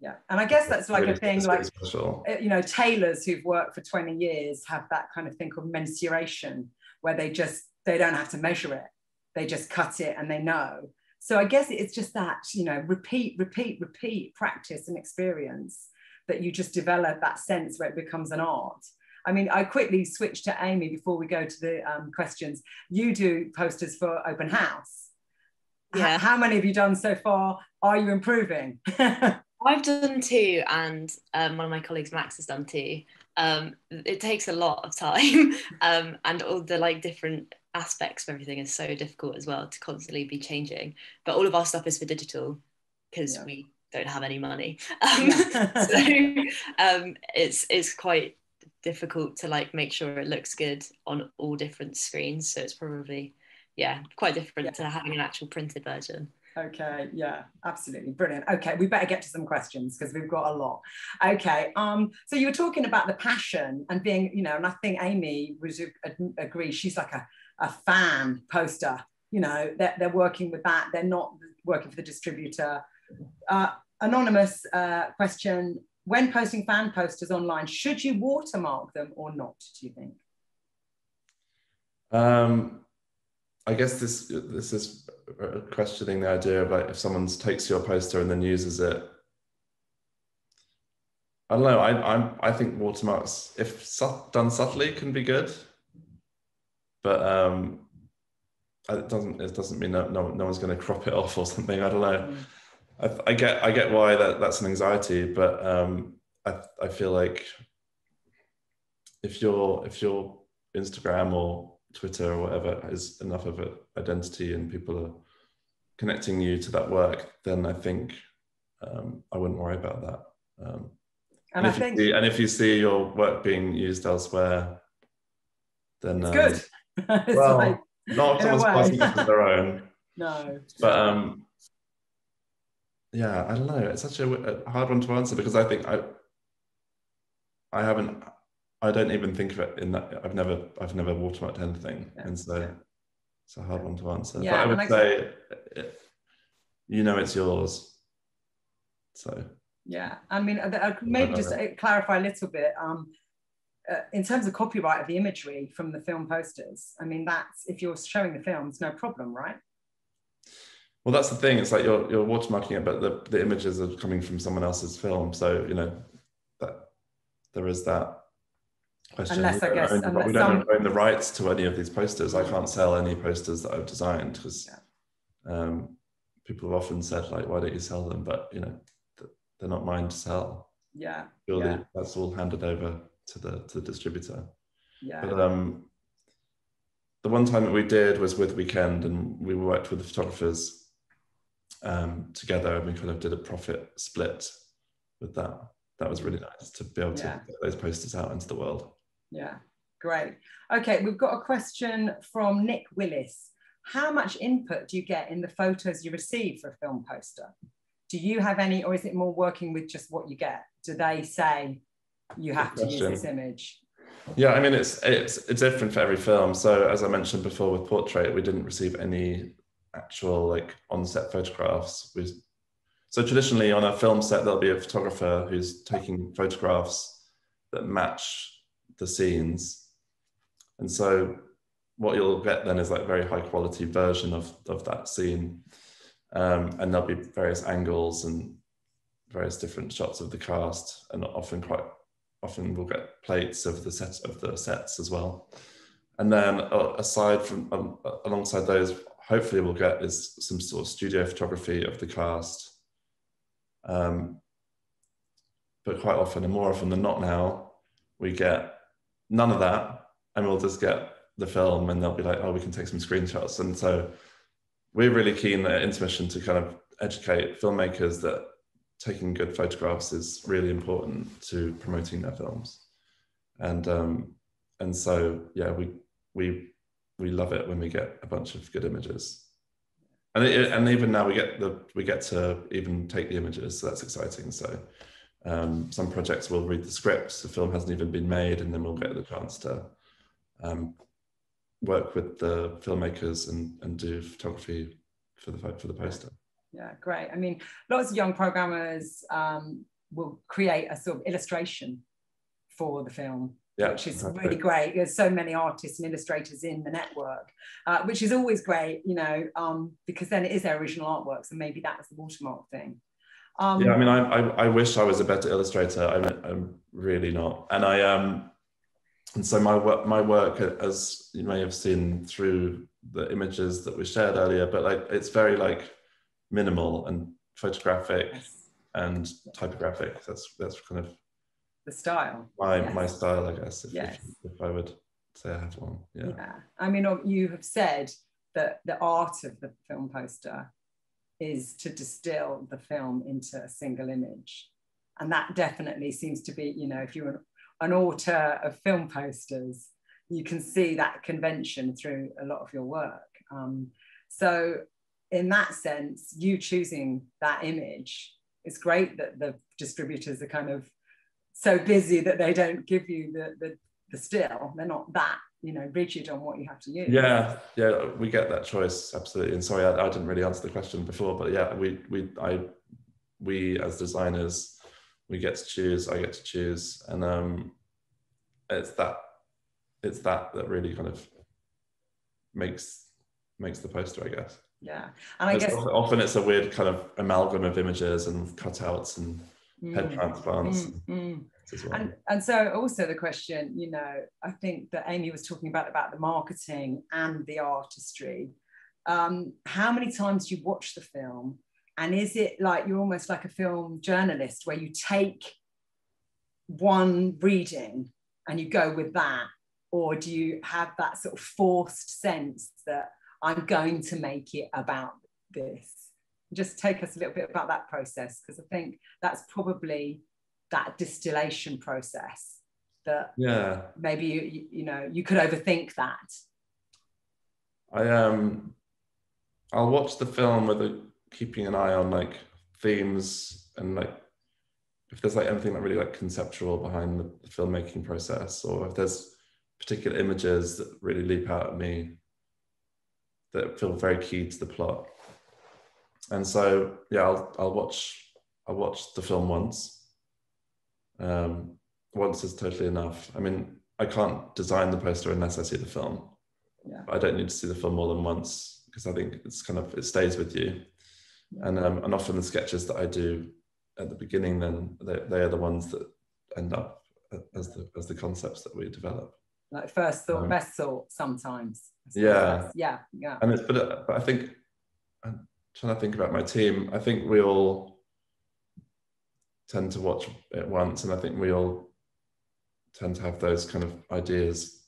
Speaker 1: yeah and i guess that's like really, a thing like special. Uh, you know tailors who've worked for 20 years have that kind of thing called mensuration where they just they don't have to measure it they just cut it and they know so i guess it's just that you know repeat repeat repeat practice and experience that you just develop that sense where it becomes an art I mean, I quickly switch to Amy before we go to the um, questions. You do posters for Open House. Yeah. How many have you done so far? Are you improving?
Speaker 3: I've done two, and um, one of my colleagues, Max, has done two. Um, it takes a lot of time, um, and all the like different aspects of everything is so difficult as well to constantly be changing. But all of our stuff is for digital because yeah. we don't have any money. Um, so um, it's it's quite difficult to like make sure it looks good on all different screens. So it's probably, yeah, quite different yeah. to having an actual printed version.
Speaker 1: Okay, yeah, absolutely brilliant. Okay, we better get to some questions because we've got a lot. Okay, um, so you were talking about the passion and being, you know, and I think Amy would agree. She's like a, a fan poster. You know, they're, they're working with that. They're not working for the distributor. Uh, anonymous uh, question: when posting fan posters online, should you watermark them or not, do you think?
Speaker 2: Um, I guess this this is questioning the idea of like if someone takes your poster and then uses it I don't know. I I'm, I think watermarks, if su- done subtly, can be good, but um, it doesn't it doesn't mean that no, no one's going to crop it off or something. I don't know.
Speaker 1: Mm.
Speaker 2: I, I get I get why that that's an anxiety, but um, I I feel like if your if your Instagram or Twitter or whatever is enough of an identity and people are connecting you to that work, then I think um, I wouldn't worry about that. Um,
Speaker 1: And
Speaker 2: and,
Speaker 1: I
Speaker 2: if
Speaker 1: think
Speaker 2: you see, and if you see your work being used elsewhere, then
Speaker 1: it's
Speaker 2: um,
Speaker 1: good. It's
Speaker 2: well,
Speaker 1: like,
Speaker 2: not if
Speaker 1: in
Speaker 2: someone's
Speaker 1: way.
Speaker 2: passing it as their own,
Speaker 1: no.
Speaker 2: but um, yeah, I don't know. It's such a hard one to answer because I think I, I haven't, I don't even think of it in that. I've never, I've never watermarked anything,
Speaker 1: Yeah.
Speaker 2: and so it's a hard one to answer.
Speaker 1: Yeah,
Speaker 2: but I would say, uh, you know, it's yours. So
Speaker 1: Yeah, I mean, uh, uh, maybe just clarify a little bit. Um, uh, in terms of copyright of the imagery from the film posters, I mean, that's if you're showing the films, no problem, right?
Speaker 2: Well, that's the thing. It's like you're you're watermarking it, but the, the images are coming from someone else's film. So you know that there is that question.
Speaker 1: Unless,
Speaker 2: we
Speaker 1: I
Speaker 2: don't
Speaker 1: guess,
Speaker 2: own the,
Speaker 1: unless
Speaker 2: we don't
Speaker 1: some-
Speaker 2: own the rights to any of these posters. I can't sell any posters that I've designed because um, people have often said like, "Why don't you sell them?" But you know, th- they're not mine to sell.
Speaker 1: Yeah, Yeah.
Speaker 2: that's all handed over to the to the distributor.
Speaker 1: yeah,
Speaker 2: But um, the one time that we did was with Weekend, and we worked with the photographers um, together, and we kind of did a profit split with that. That was really nice to be able to
Speaker 1: Yeah.
Speaker 2: get those posters out into the world.
Speaker 1: yeah. Great. Okay, we've got a question from Nick Willis. How much input do you get in the photos you receive for a film poster? Do you have any, or is it more working with just what you get? Do they say you have to use this image?
Speaker 2: Yeah, I mean it's it's it's different for every film. So as I mentioned before with Portrait, we didn't receive any actual like on-set photographs. We, so traditionally on a film set, there'll be a photographer who's taking photographs that match the scenes, and so what you'll get then is like very high quality version of of that scene, um, and there'll be various angles and various different shots of the cast, and often quite often we'll get plates of the set of the sets as well. And then uh, aside from um, alongside those, hopefully we'll get is some sort of studio photography of the cast. Um, but quite often, and more often than not now, we get none of that, and we'll just get the film, and they'll be like, "Oh, we can take some screenshots." And so we're really keen at Intermission to kind of educate filmmakers that taking good photographs is really important to promoting their films and um and so yeah we we we love it when we get a bunch of good images. And it, and even now we get the we get to even take the images so that's exciting. So um, some projects will read the scripts the film hasn't even been made and then we'll get the chance to um, work with the filmmakers and and do photography for the for the poster.
Speaker 1: Yeah, great. I mean, lots of young programmers um, will create a sort of illustration for the film,
Speaker 2: yeah
Speaker 1: which is really great. There's so many artists and illustrators in the network, uh, which is always great, you know, um, because then it is their original artworks, and maybe that is the watermark thing. Um,
Speaker 2: yeah, I mean, I, I, I wish I was a better illustrator. I'm, I'm really not, and I um, and so my work, my work, as you may have seen through the images that we shared earlier, but like it's very like minimal and photographic
Speaker 1: yes,
Speaker 2: and typographic. That's that's kind of
Speaker 1: the style.
Speaker 2: my
Speaker 1: Yes.
Speaker 2: my style, I guess. If,
Speaker 1: Yes.
Speaker 2: if, if I would say I have one, yeah.
Speaker 1: Yeah. I mean, uh, you have said that the art of the film poster is to distill the film into a single image. And that definitely seems to be, you know, if you're an, an author of film posters, you can see that convention through a lot of your work. Um, so, in that sense, you choosing that image, it's great that the distributors are kind of so busy that they don't give you the, the, the still. They're not that, you know, rigid on what you have to use.
Speaker 2: Yeah, yeah, we get that choice absolutely. And sorry, I, I didn't really answer the question before, but yeah, we we I we as designers we get to choose. I get to choose, and um, it's that it's that that really kind of makes makes the poster, I guess.
Speaker 1: Yeah. And I
Speaker 2: It's
Speaker 1: guess,
Speaker 2: often, often it's a weird kind of amalgam of images and cutouts and. Head transplants.
Speaker 1: Mm, mm. Well. And, and so also the question, you know, I think that Amy was talking about about the marketing and the artistry. Um, how many times do you watch the film? And is it like you're almost like a film journalist where you take one reading and you go with that? Or do you have that sort of forced sense that I'm going to make it about this? Just take us a little bit about that process because I think that's probably that distillation process that
Speaker 2: yeah.
Speaker 1: maybe you, you, know you could overthink that.
Speaker 2: I um i'll watch the film with a, keeping an eye on like themes and like if there's like anything that really like conceptual behind the, the filmmaking process or if there's particular images that really leap out at me that feel very key to the plot and so yeah i'll, I'll watch i'll watch the film once um, once is totally enough. I mean, I can't design the poster unless I see the film.
Speaker 1: Yeah.
Speaker 2: I don't need to see the film more than once because I think it's kind of it stays with you. Yeah. And um, and often the sketches that I do at the beginning, then they, they are the ones that end up as the as the concepts that we develop.
Speaker 1: Like first thought, um, best thought, sometimes.
Speaker 2: Yeah,
Speaker 1: yeah, yeah.
Speaker 2: And it's but but I think trying to think about my team. I think we all tend to watch it once, and I think we all tend to have those kind of ideas,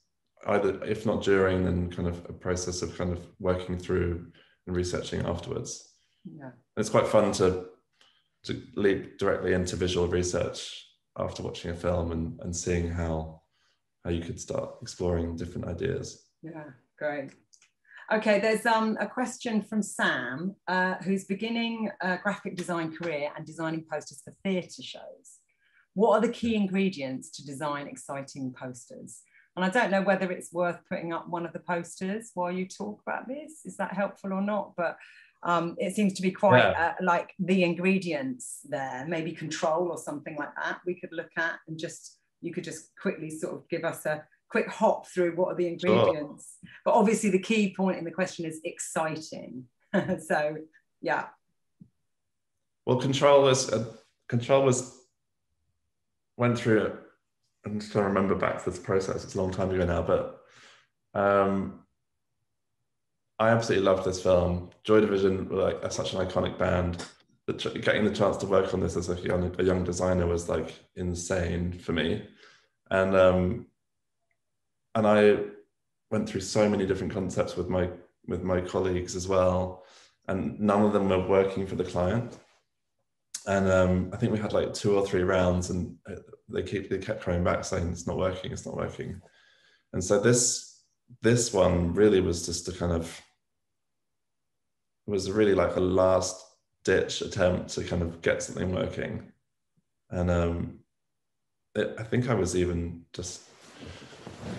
Speaker 2: either if not during, then kind of a process of kind of working through and researching afterwards.
Speaker 1: Yeah,
Speaker 2: it's quite fun to to leap directly into visual research after watching a film and, and seeing how how you could start exploring different ideas.
Speaker 1: Yeah, great. Okay, there's um, a question from Sam, uh, who's beginning a graphic design career and designing posters for theatre shows. What are the key ingredients to design exciting posters? And I don't know whether it's worth putting up one of the posters while you talk about this. Is that helpful or not? But um, it seems to be quite yeah. uh, like the ingredients there, maybe control or something like that we could look at and just, you could just quickly sort of give us a, quick hop through what are the ingredients. Sure. But obviously, the key point in the question is exciting. so, yeah.
Speaker 2: Well, control was uh, control was went through it. I'm just trying to remember back to this process. It's a long time ago now, but um, I absolutely loved this film. Joy Division were like such an iconic band. That getting the chance to work on this as a young, a young designer was like insane for me. And um, and I went through so many different concepts with my with my colleagues as well, and none of them were working for the client. And um, I think we had like two or three rounds, and they keep they kept coming back saying it's not working, it's not working. And so this this one really was just a kind of it was really like a last ditch attempt to kind of get something working. And um, it, I think I was even just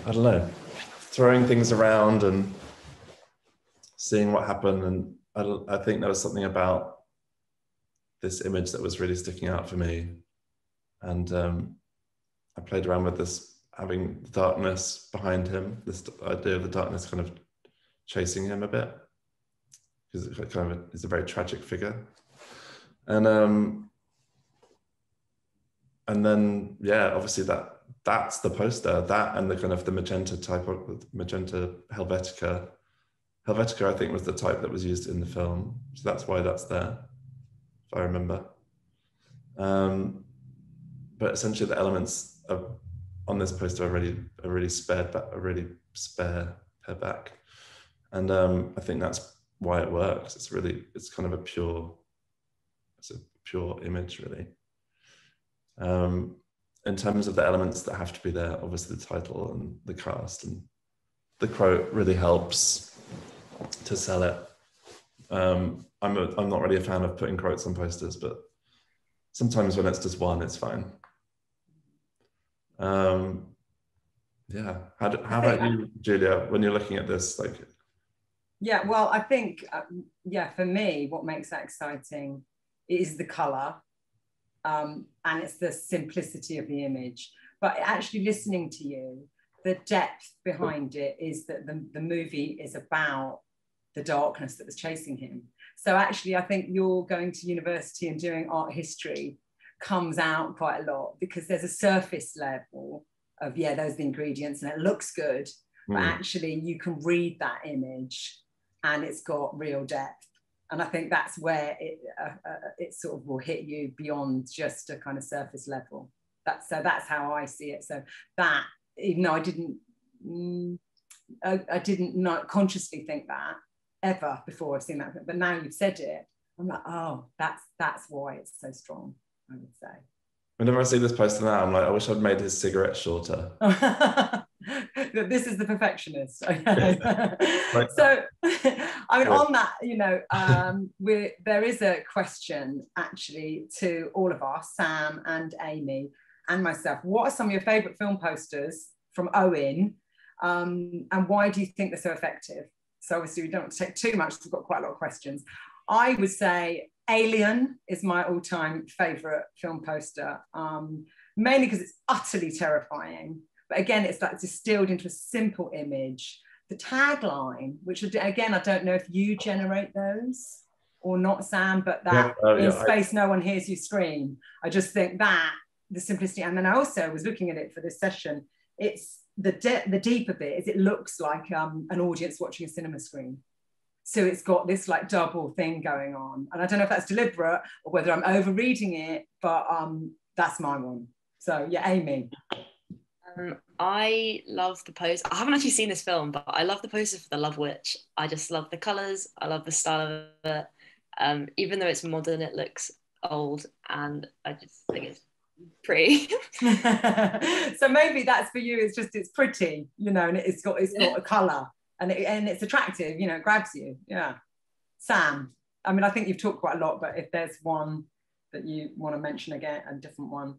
Speaker 2: I don't know, throwing things around and seeing what happened. And I, I think there was something about this image that was really sticking out for me. And um, I played around with this, having the darkness behind him, this idea of the darkness kind of chasing him a bit, because it kind of is a very tragic figure. And um, and then yeah, obviously that that's the poster, that and the kind of the magenta type of magenta Helvetica. Helvetica, I think, was the type that was used in the film. So that's why that's there, if I remember. Um, but essentially the elements of, on this poster are really, are really spared back, are really spare, pared back. And um, I think that's why it works. It's really, it's kind of a pure, it's a pure image really. Um, in terms of the elements that have to be there, obviously the title and the cast and the quote really helps to sell it. Um, I'm, a, I'm not really a fan of putting quotes on posters, but sometimes when it's just one, it's fine. Um, yeah. How, do, how about you, Julia, when you're looking at this? Like,
Speaker 1: yeah, well, I think, uh, yeah, for me, what makes that exciting is the color um, and it's the simplicity of the image. But actually listening to you, the depth behind it is that the, the movie is about the darkness that was chasing him. So actually, I think you're going to university and doing art history comes out quite a lot because there's a surface level of yeah those are the ingredients and it looks good but
Speaker 2: Mm.
Speaker 1: actually you can read that image and it's got real depth and i think that's where it uh, uh, it sort of will hit you beyond just a kind of surface level that's so that's how i see it so that even though i didn't mm, I, I didn't not consciously think that ever before i've seen that but now you've said it i'm like oh that's that's why it's so strong i would say
Speaker 2: Whenever I see this poster now, I'm like, I wish I'd made his cigarette shorter.
Speaker 1: this is the perfectionist. Okay. So, I mean,
Speaker 2: Yeah.
Speaker 1: on that, you know, um, there is a question actually to all of us, Sam and Amy and myself. What are some of your favourite film posters from Owen, um, and why do you think they're so effective? So obviously, we don't want to take too much. We've got quite a lot of questions. I would say Alien is my all-time favourite film poster, um, mainly because it's utterly terrifying. But again, it's like distilled into a simple image. The tagline, which again, I don't know if you generate those or not, Sam, but that
Speaker 2: Yeah, uh,
Speaker 1: in
Speaker 2: yeah, I-
Speaker 1: space, no one hears you scream. I just think that the simplicity, and then I also was looking at it for this session. It's the de- the deeper bit is it looks like um, an audience watching a cinema screen. So it's got this like double thing going on, and I don't know if that's deliberate or whether I'm overreading it, but um, that's my one. So yeah, Amy.
Speaker 3: Um, I love the post. I haven't actually seen this film, but I love the poster for The Love Witch. I just love the colours. I love the style of it. Um, even though it's modern, it looks old, and I just think it's pretty.
Speaker 1: so maybe that's for you. It's just it's pretty, you know, and it's got it's got a color and it, and it's attractive. You know, it grabs you. Yeah. Sam, I mean, I think you've talked quite a lot, but if there's one that you want to mention again, a different one,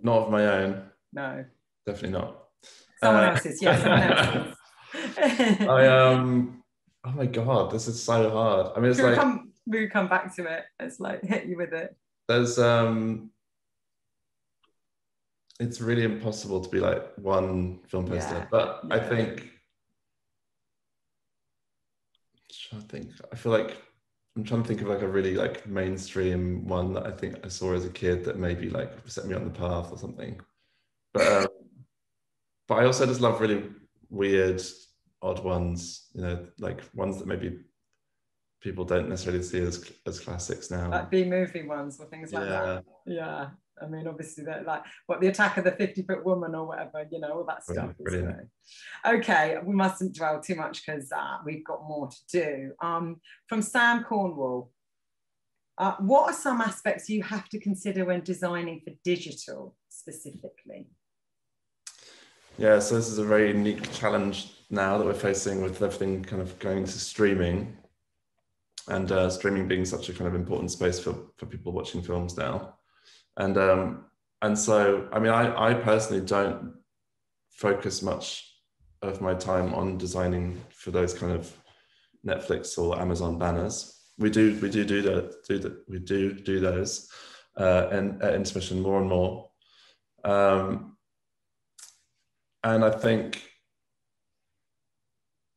Speaker 2: Not of my own,
Speaker 1: no,
Speaker 2: definitely not.
Speaker 1: someone
Speaker 2: Uh,
Speaker 1: else's. Yeah, someone else's.
Speaker 2: I um, oh my god, this is so hard. I mean, it's
Speaker 1: we
Speaker 2: like
Speaker 1: come, we come back to it. It's like hit you with it.
Speaker 2: there's um, it's really impossible to be like one film poster,
Speaker 1: Yeah,
Speaker 2: but I think. I think I feel like I'm trying to think of like a really like mainstream one that I think I saw as a kid that maybe like set me on the path or something. But um, but I also just love really weird, odd ones. You know, like ones that maybe people don't necessarily see as as classics now.
Speaker 1: Like B movie ones or things like that.
Speaker 2: yeah,
Speaker 1: Yeah. I mean, obviously, that like what the attack of the 50 foot woman or whatever, you know, all that stuff.
Speaker 2: Brilliant, brilliant.
Speaker 1: Okay, we mustn't dwell too much because uh, we've got more to do. Um, from Sam Cornwall, uh, what are some aspects you have to consider when designing for digital specifically?
Speaker 2: Yeah. So this is a very unique challenge now that we're facing with everything kind of going to streaming, and uh, streaming being such a kind of important space for for people watching films now. And um, and so I mean, I I personally don't focus much of my time on designing for those kind of Netflix or Amazon banners. We do we do do that do that we do do those uh, and at Intermission more and more. Um, and I think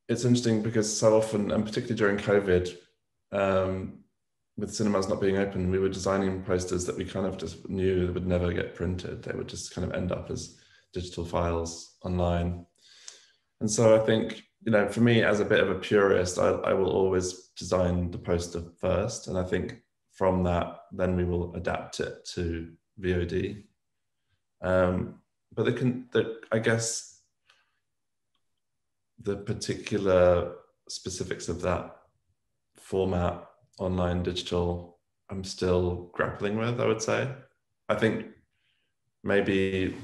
Speaker 2: it's interesting because so often, and particularly during COVID, um, with cinemas not being open, we were designing posters that we kind of just knew would never get printed. They would just kind of end up as digital files online. And so I think, you know, for me as a bit of a purist, I, I will always design the poster first. And I think from that, then we will adapt it to VOD. Um, but the, can, the, I guess the particular specifics of that format, online, digital, I'm still grappling with, I would say. I think maybe,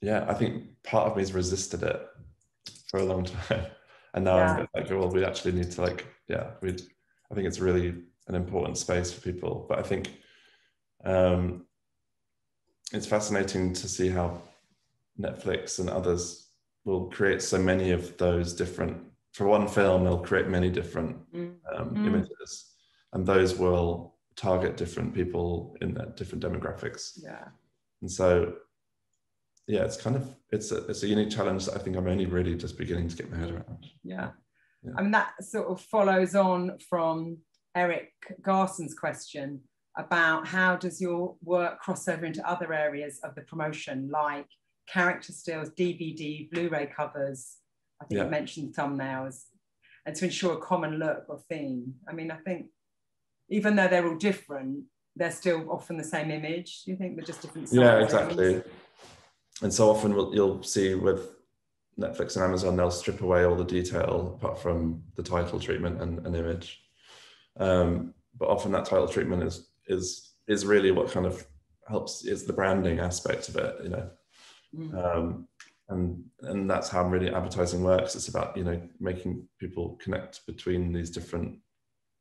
Speaker 2: yeah, I think part of me has resisted it for a long time. And now I'm like, well, we actually need to like, yeah, we I think it's really an important space for people. But I think um, it's fascinating to see how Netflix and others will create so many of those different. For one film, they'll create many different
Speaker 1: Mm.
Speaker 2: um,
Speaker 1: Mm.
Speaker 2: images, and those will target different people in different demographics.
Speaker 1: Yeah.
Speaker 2: And so, yeah, it's kind of it's a it's a unique challenge that I think I'm only really just beginning to get my head around.
Speaker 1: Yeah.
Speaker 2: Yeah.
Speaker 1: I mean, that sort of follows on from Eric Garson's question about how does your work cross over into other areas of the promotion, like character stills, DVD, Blu-ray covers. I think yeah. you mentioned thumbnails, and to ensure a common look or theme. I mean, I think even though they're all different, they're still often the same image. Do you think they're just different?
Speaker 2: Yeah, exactly. And so often we'll, you'll see with Netflix and Amazon, they'll strip away all the detail apart from the title treatment and an image. Um, but often that title treatment is is is really what kind of helps is the branding aspect of it, you know. Mm. Um, and and that's how really advertising works. It's about you know making people connect between these different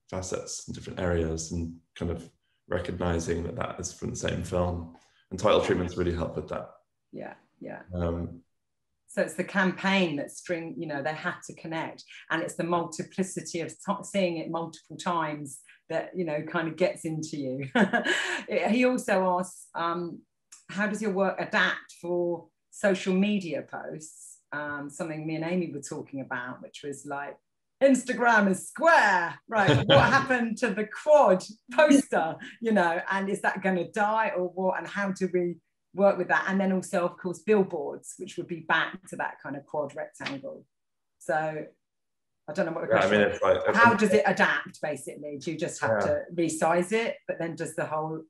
Speaker 2: facets and different areas, and kind of recognizing that that is from the same film. And title treatments really help with that.
Speaker 1: Yeah, yeah. Um, so it's the campaign that string, you know, they had to connect, and it's the multiplicity of seeing it multiple times that you know kind of gets into you. he also asks, um, how does your work adapt for social media posts? Um, something me and Amy were talking about, which was like Instagram is square, right? what happened to the quad poster, you know, and is that going to die or what? And how do we work with that. And then also, of course, billboards, which would be back to that kind of quad rectangle. So I don't know what the question yeah, I mean, How does it adapt, basically? Do you just have yeah. to resize it? But then does the whole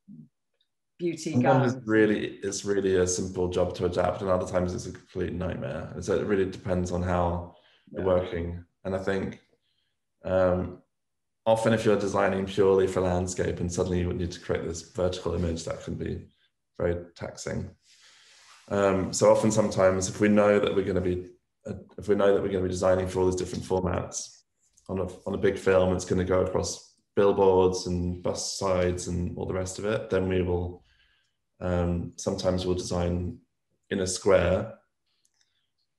Speaker 1: beauty
Speaker 2: Sometimes go? It's really, it's really a simple job to adapt. And other times it's a complete nightmare. So it really depends on how yeah. you're working. And I think um, often if you're designing purely for landscape and suddenly you would need to create this vertical image, that can be very taxing. Um, so often, sometimes, if we know that we're going to be, if we know that we're going to be designing for all these different formats on a on a big film, it's going to go across billboards and bus sides and all the rest of it. Then we will um, sometimes we'll design in a square,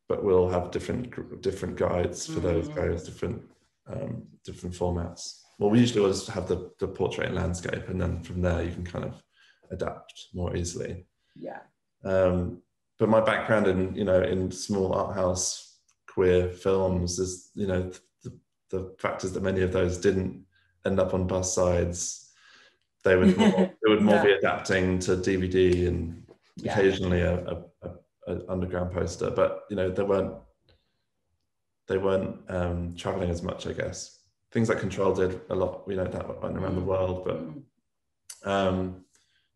Speaker 2: but we'll have different different guides for those mm. various different um, different formats. Well, we usually always have the, the portrait and landscape, and then from there you can kind of adapt more easily.
Speaker 1: Yeah.
Speaker 2: Um, but my background in you know in small art house queer films is you know the, the fact is that many of those didn't end up on bus sides. They would more, they would more yeah. be adapting to DVD and yeah. occasionally a, a, a, a, underground poster, but you know they weren't they weren't um, traveling as much, I guess. Things like Control did a lot, you know, that went around the world, but mm. um,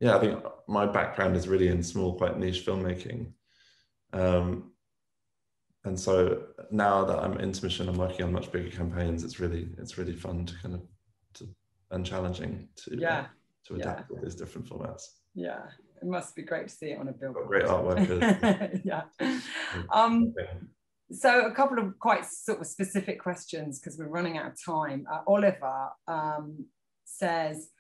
Speaker 2: yeah, I think my background is really in small, quite niche filmmaking. Um, and so now that I'm Intermission, I'm working on much bigger campaigns. It's really, it's really fun to kind of, to, and challenging to,
Speaker 1: yeah.
Speaker 2: Uh, to adapt yeah. all these different formats.
Speaker 1: Yeah, it must be great to see it on a billboard.
Speaker 2: Great artwork.
Speaker 1: yeah. Um, so a couple of quite sort of specific questions because we're running out of time. Uh, Oliver um, says,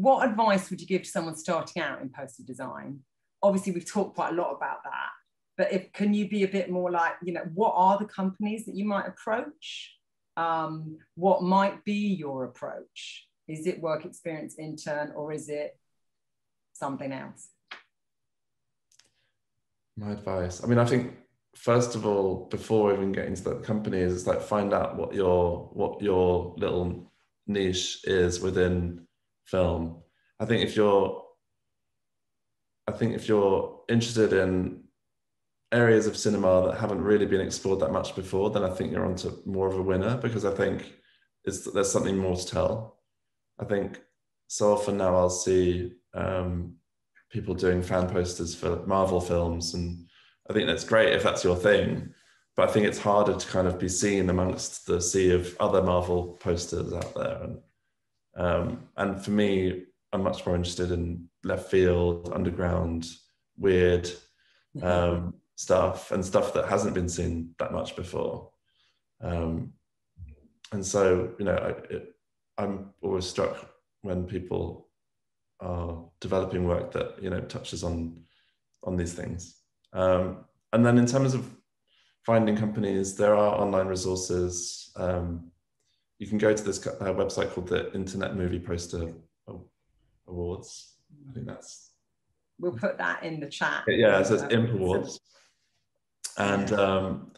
Speaker 1: what advice would you give to someone starting out in poster design? Obviously, we've talked quite a lot about that, but if can you be a bit more like, you know, what are the companies that you might approach? Um, what might be your approach? Is it work experience intern or is it something else?
Speaker 2: My advice. I mean, I think first of all, before even getting to that company, is like find out what your what your little niche is within film. I think if you're I think if you're interested in areas of cinema that haven't really been explored that much before, then I think you're onto more of a winner because I think there's something more to tell. I think so often now I'll see um, people doing fan posters for Marvel films, and I think that's great if that's your thing. But I think it's harder to kind of be seen amongst the sea of other Marvel posters out there. And um, and for me, I'm much more interested in left field, underground, weird um, stuff and stuff that hasn't been seen that much before. Um, and so, you know, I, it, I'm always struck when people are developing work that you know touches on on these things. Um, and then in terms of finding companies, there are online resources. Um, you can go to this uh, website called the Internet Movie Poster Awards. I think that's.
Speaker 1: We'll put that in the chat.
Speaker 2: Yeah, it says IMP Awards. And um,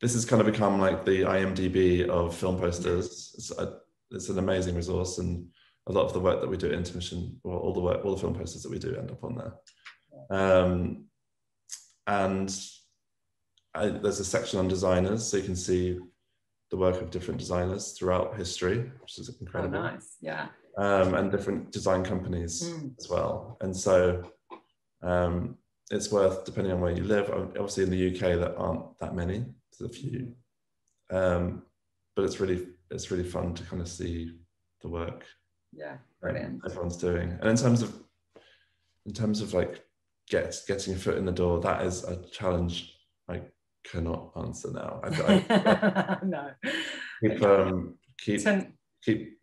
Speaker 2: this has kind of become like the IMDb of film posters. It's, uh, it's an amazing resource, and a lot of the work that we do at Intermission, all the work, all the film posters that we do, end up on there. Um, and I, there's a section on designers, so you can see the work of different designers throughout history, which is incredible.
Speaker 1: Oh, nice, yeah.
Speaker 2: Um, and different design companies mm. as well. And so um, it's worth, depending on where you live, obviously in the UK there aren't that many, there's a few. Um, but it's really, it's really fun to kind of see the work.
Speaker 1: Yeah, brilliant.
Speaker 2: everyone's doing. And in terms of, in terms of like get, getting a foot in the door, that is a challenge I cannot answer now. I,
Speaker 1: I, no.
Speaker 2: Keep um, keep Ten- keep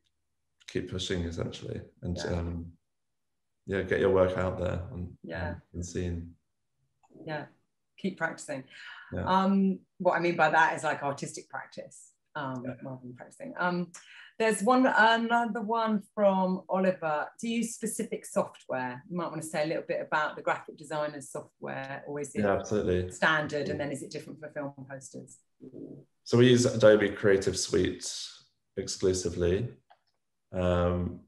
Speaker 2: keep pushing essentially, and yeah. um, yeah, get your work out there and
Speaker 1: yeah,
Speaker 2: and seen.
Speaker 1: Yeah, keep practicing. Yeah. Um, what I mean by that is like artistic practice, um, yeah. rather than practicing. Um, there's one another one from Oliver. Do you use specific software? You might want to say a little bit about the graphic designer's software, or is it
Speaker 2: yeah, absolutely.
Speaker 1: standard, and then is it different for film posters?
Speaker 2: So we use Adobe Creative Suite exclusively, um,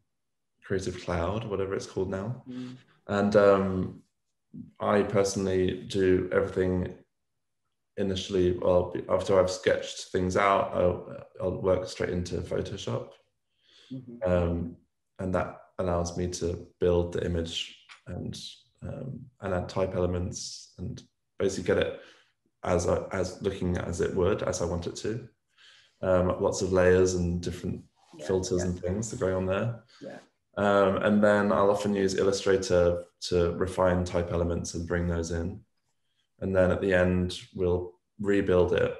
Speaker 2: Creative Cloud, whatever it's called now, mm. and um, I personally do everything initially, well, after I've sketched things out, I'll, I'll work straight into Photoshop. Mm-hmm. Um, and that allows me to build the image and um, and add type elements and basically get it as I, as looking as it would as I want it to. Um, lots of layers and different yeah, filters yeah. and things that go on there.
Speaker 1: Yeah.
Speaker 2: Um, and then I'll often use Illustrator to refine type elements and bring those in and then at the end we'll rebuild it.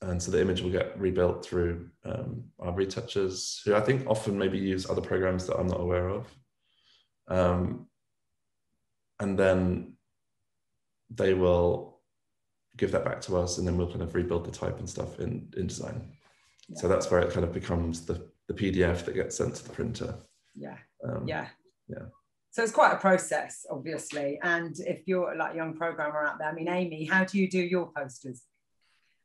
Speaker 2: And so the image will get rebuilt through um, our retouchers who i think often maybe use other programs that i'm not aware of. Um, and then they will give that back to us and then we'll kind of rebuild the type and stuff in InDesign yeah. so that's where it kind of becomes the, the pdf that gets sent to the printer.
Speaker 1: Yeah. Um, yeah.
Speaker 2: yeah
Speaker 1: so it's quite a process, obviously. And if you're like a young programmer out there, I mean, Amy, how do you do your posters?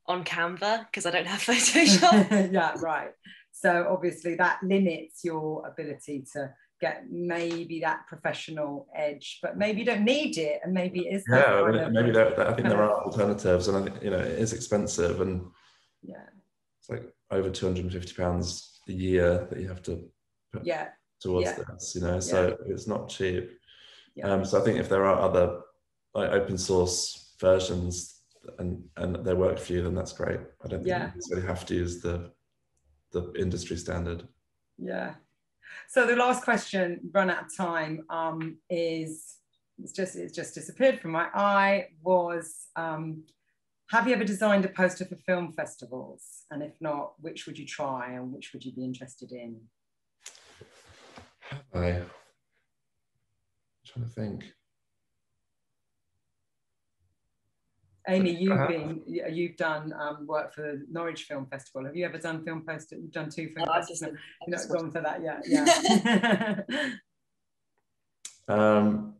Speaker 3: On Canva, because I don't have Photoshop.
Speaker 1: yeah, right. So obviously that limits your ability to get maybe that professional edge, but maybe you don't need it, and maybe it is.
Speaker 2: Yeah, maybe there, I think there are alternatives, and I think you know it is expensive, and
Speaker 1: yeah,
Speaker 2: it's like over two hundred and fifty pounds a year that you have to
Speaker 1: put yeah
Speaker 2: towards yeah. this, you know, so yeah. it's not cheap. Yeah. Um, so I think if there are other like open source versions and and they work for you, then that's great. I don't think yeah. you necessarily have to use the the industry standard.
Speaker 1: Yeah. So the last question, run out of time, um, is it's just it's just disappeared from my eye. Was um, have you ever designed a poster for film festivals? And if not, which would you try and which would you be interested in?
Speaker 2: I? I'm trying to think.
Speaker 1: Amy, you've been you've done um, work for the Norwich Film Festival. Have you ever done film post? You've done two film oh, festivals. You're not gone for that yet. Yeah.
Speaker 2: um,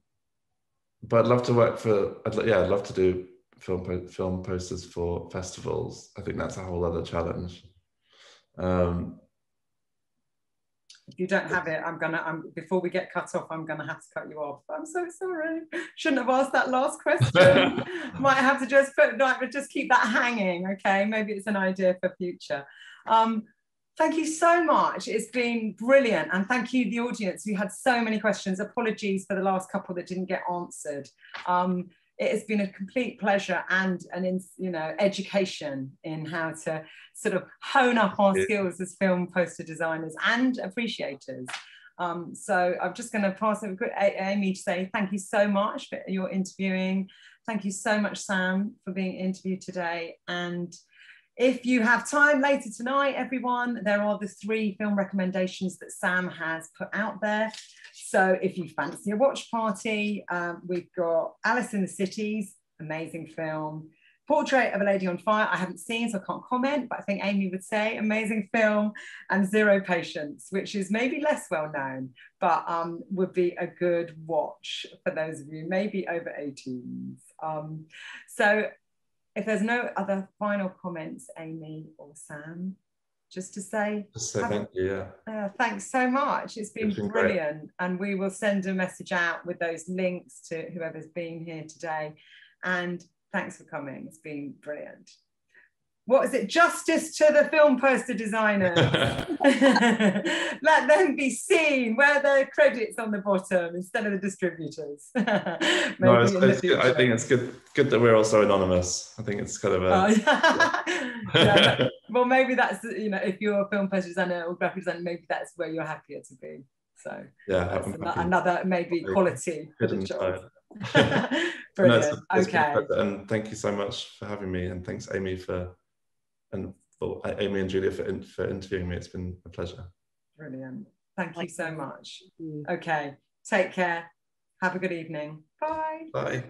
Speaker 2: but I'd love to work for. I'd, yeah, I'd love to do film film posters for festivals. I think that's a whole other challenge. Um,
Speaker 1: if you don't have it, I'm gonna. I'm before we get cut off, I'm gonna have to cut you off. I'm so sorry. Shouldn't have asked that last question. Might have to just put like just keep that hanging. Okay, maybe it's an idea for future. Um, thank you so much. It's been brilliant, and thank you the audience. We had so many questions. Apologies for the last couple that didn't get answered. Um, it has been a complete pleasure and an you know education in how to sort of hone up our skills as film poster designers and appreciators. Um, so I'm just going to pass it to Amy to say thank you so much for your interviewing. Thank you so much, Sam, for being interviewed today. And if you have time later tonight, everyone, there are the three film recommendations that Sam has put out there. So if you fancy a watch party, um, we've got Alice in the Cities, amazing film. Portrait of a Lady on Fire, I haven't seen, so I can't comment, but I think Amy would say amazing film. And Zero Patience, which is maybe less well known, but um, would be a good watch for those of you maybe over 18s. Um, so if there's no other final comments, Amy or Sam, just to say
Speaker 2: just say thank you yeah.
Speaker 1: uh, thanks so much. It's been, it's been brilliant. Great. and we will send a message out with those links to whoever's been here today. And thanks for coming. It's been brilliant what is it? Justice to the film poster designers. Let them be seen. Where their credits on the bottom instead of the distributors.
Speaker 2: no, it's, it's good. I think it's good. Good that we're also anonymous. I think it's kind of a. Oh, yeah.
Speaker 1: yeah, well, maybe that's you know, if you're a film poster designer or graphic designer, maybe that's where you're happier to be. So
Speaker 2: yeah,
Speaker 1: another maybe quality.
Speaker 2: Brilliant.
Speaker 1: No, okay.
Speaker 2: And thank you so much for having me, and thanks Amy for and for Amy and Julia for, for interviewing me. It's been a pleasure.
Speaker 1: Brilliant. Thank you so much. Okay. Take care. Have a good evening. Bye.
Speaker 2: Bye.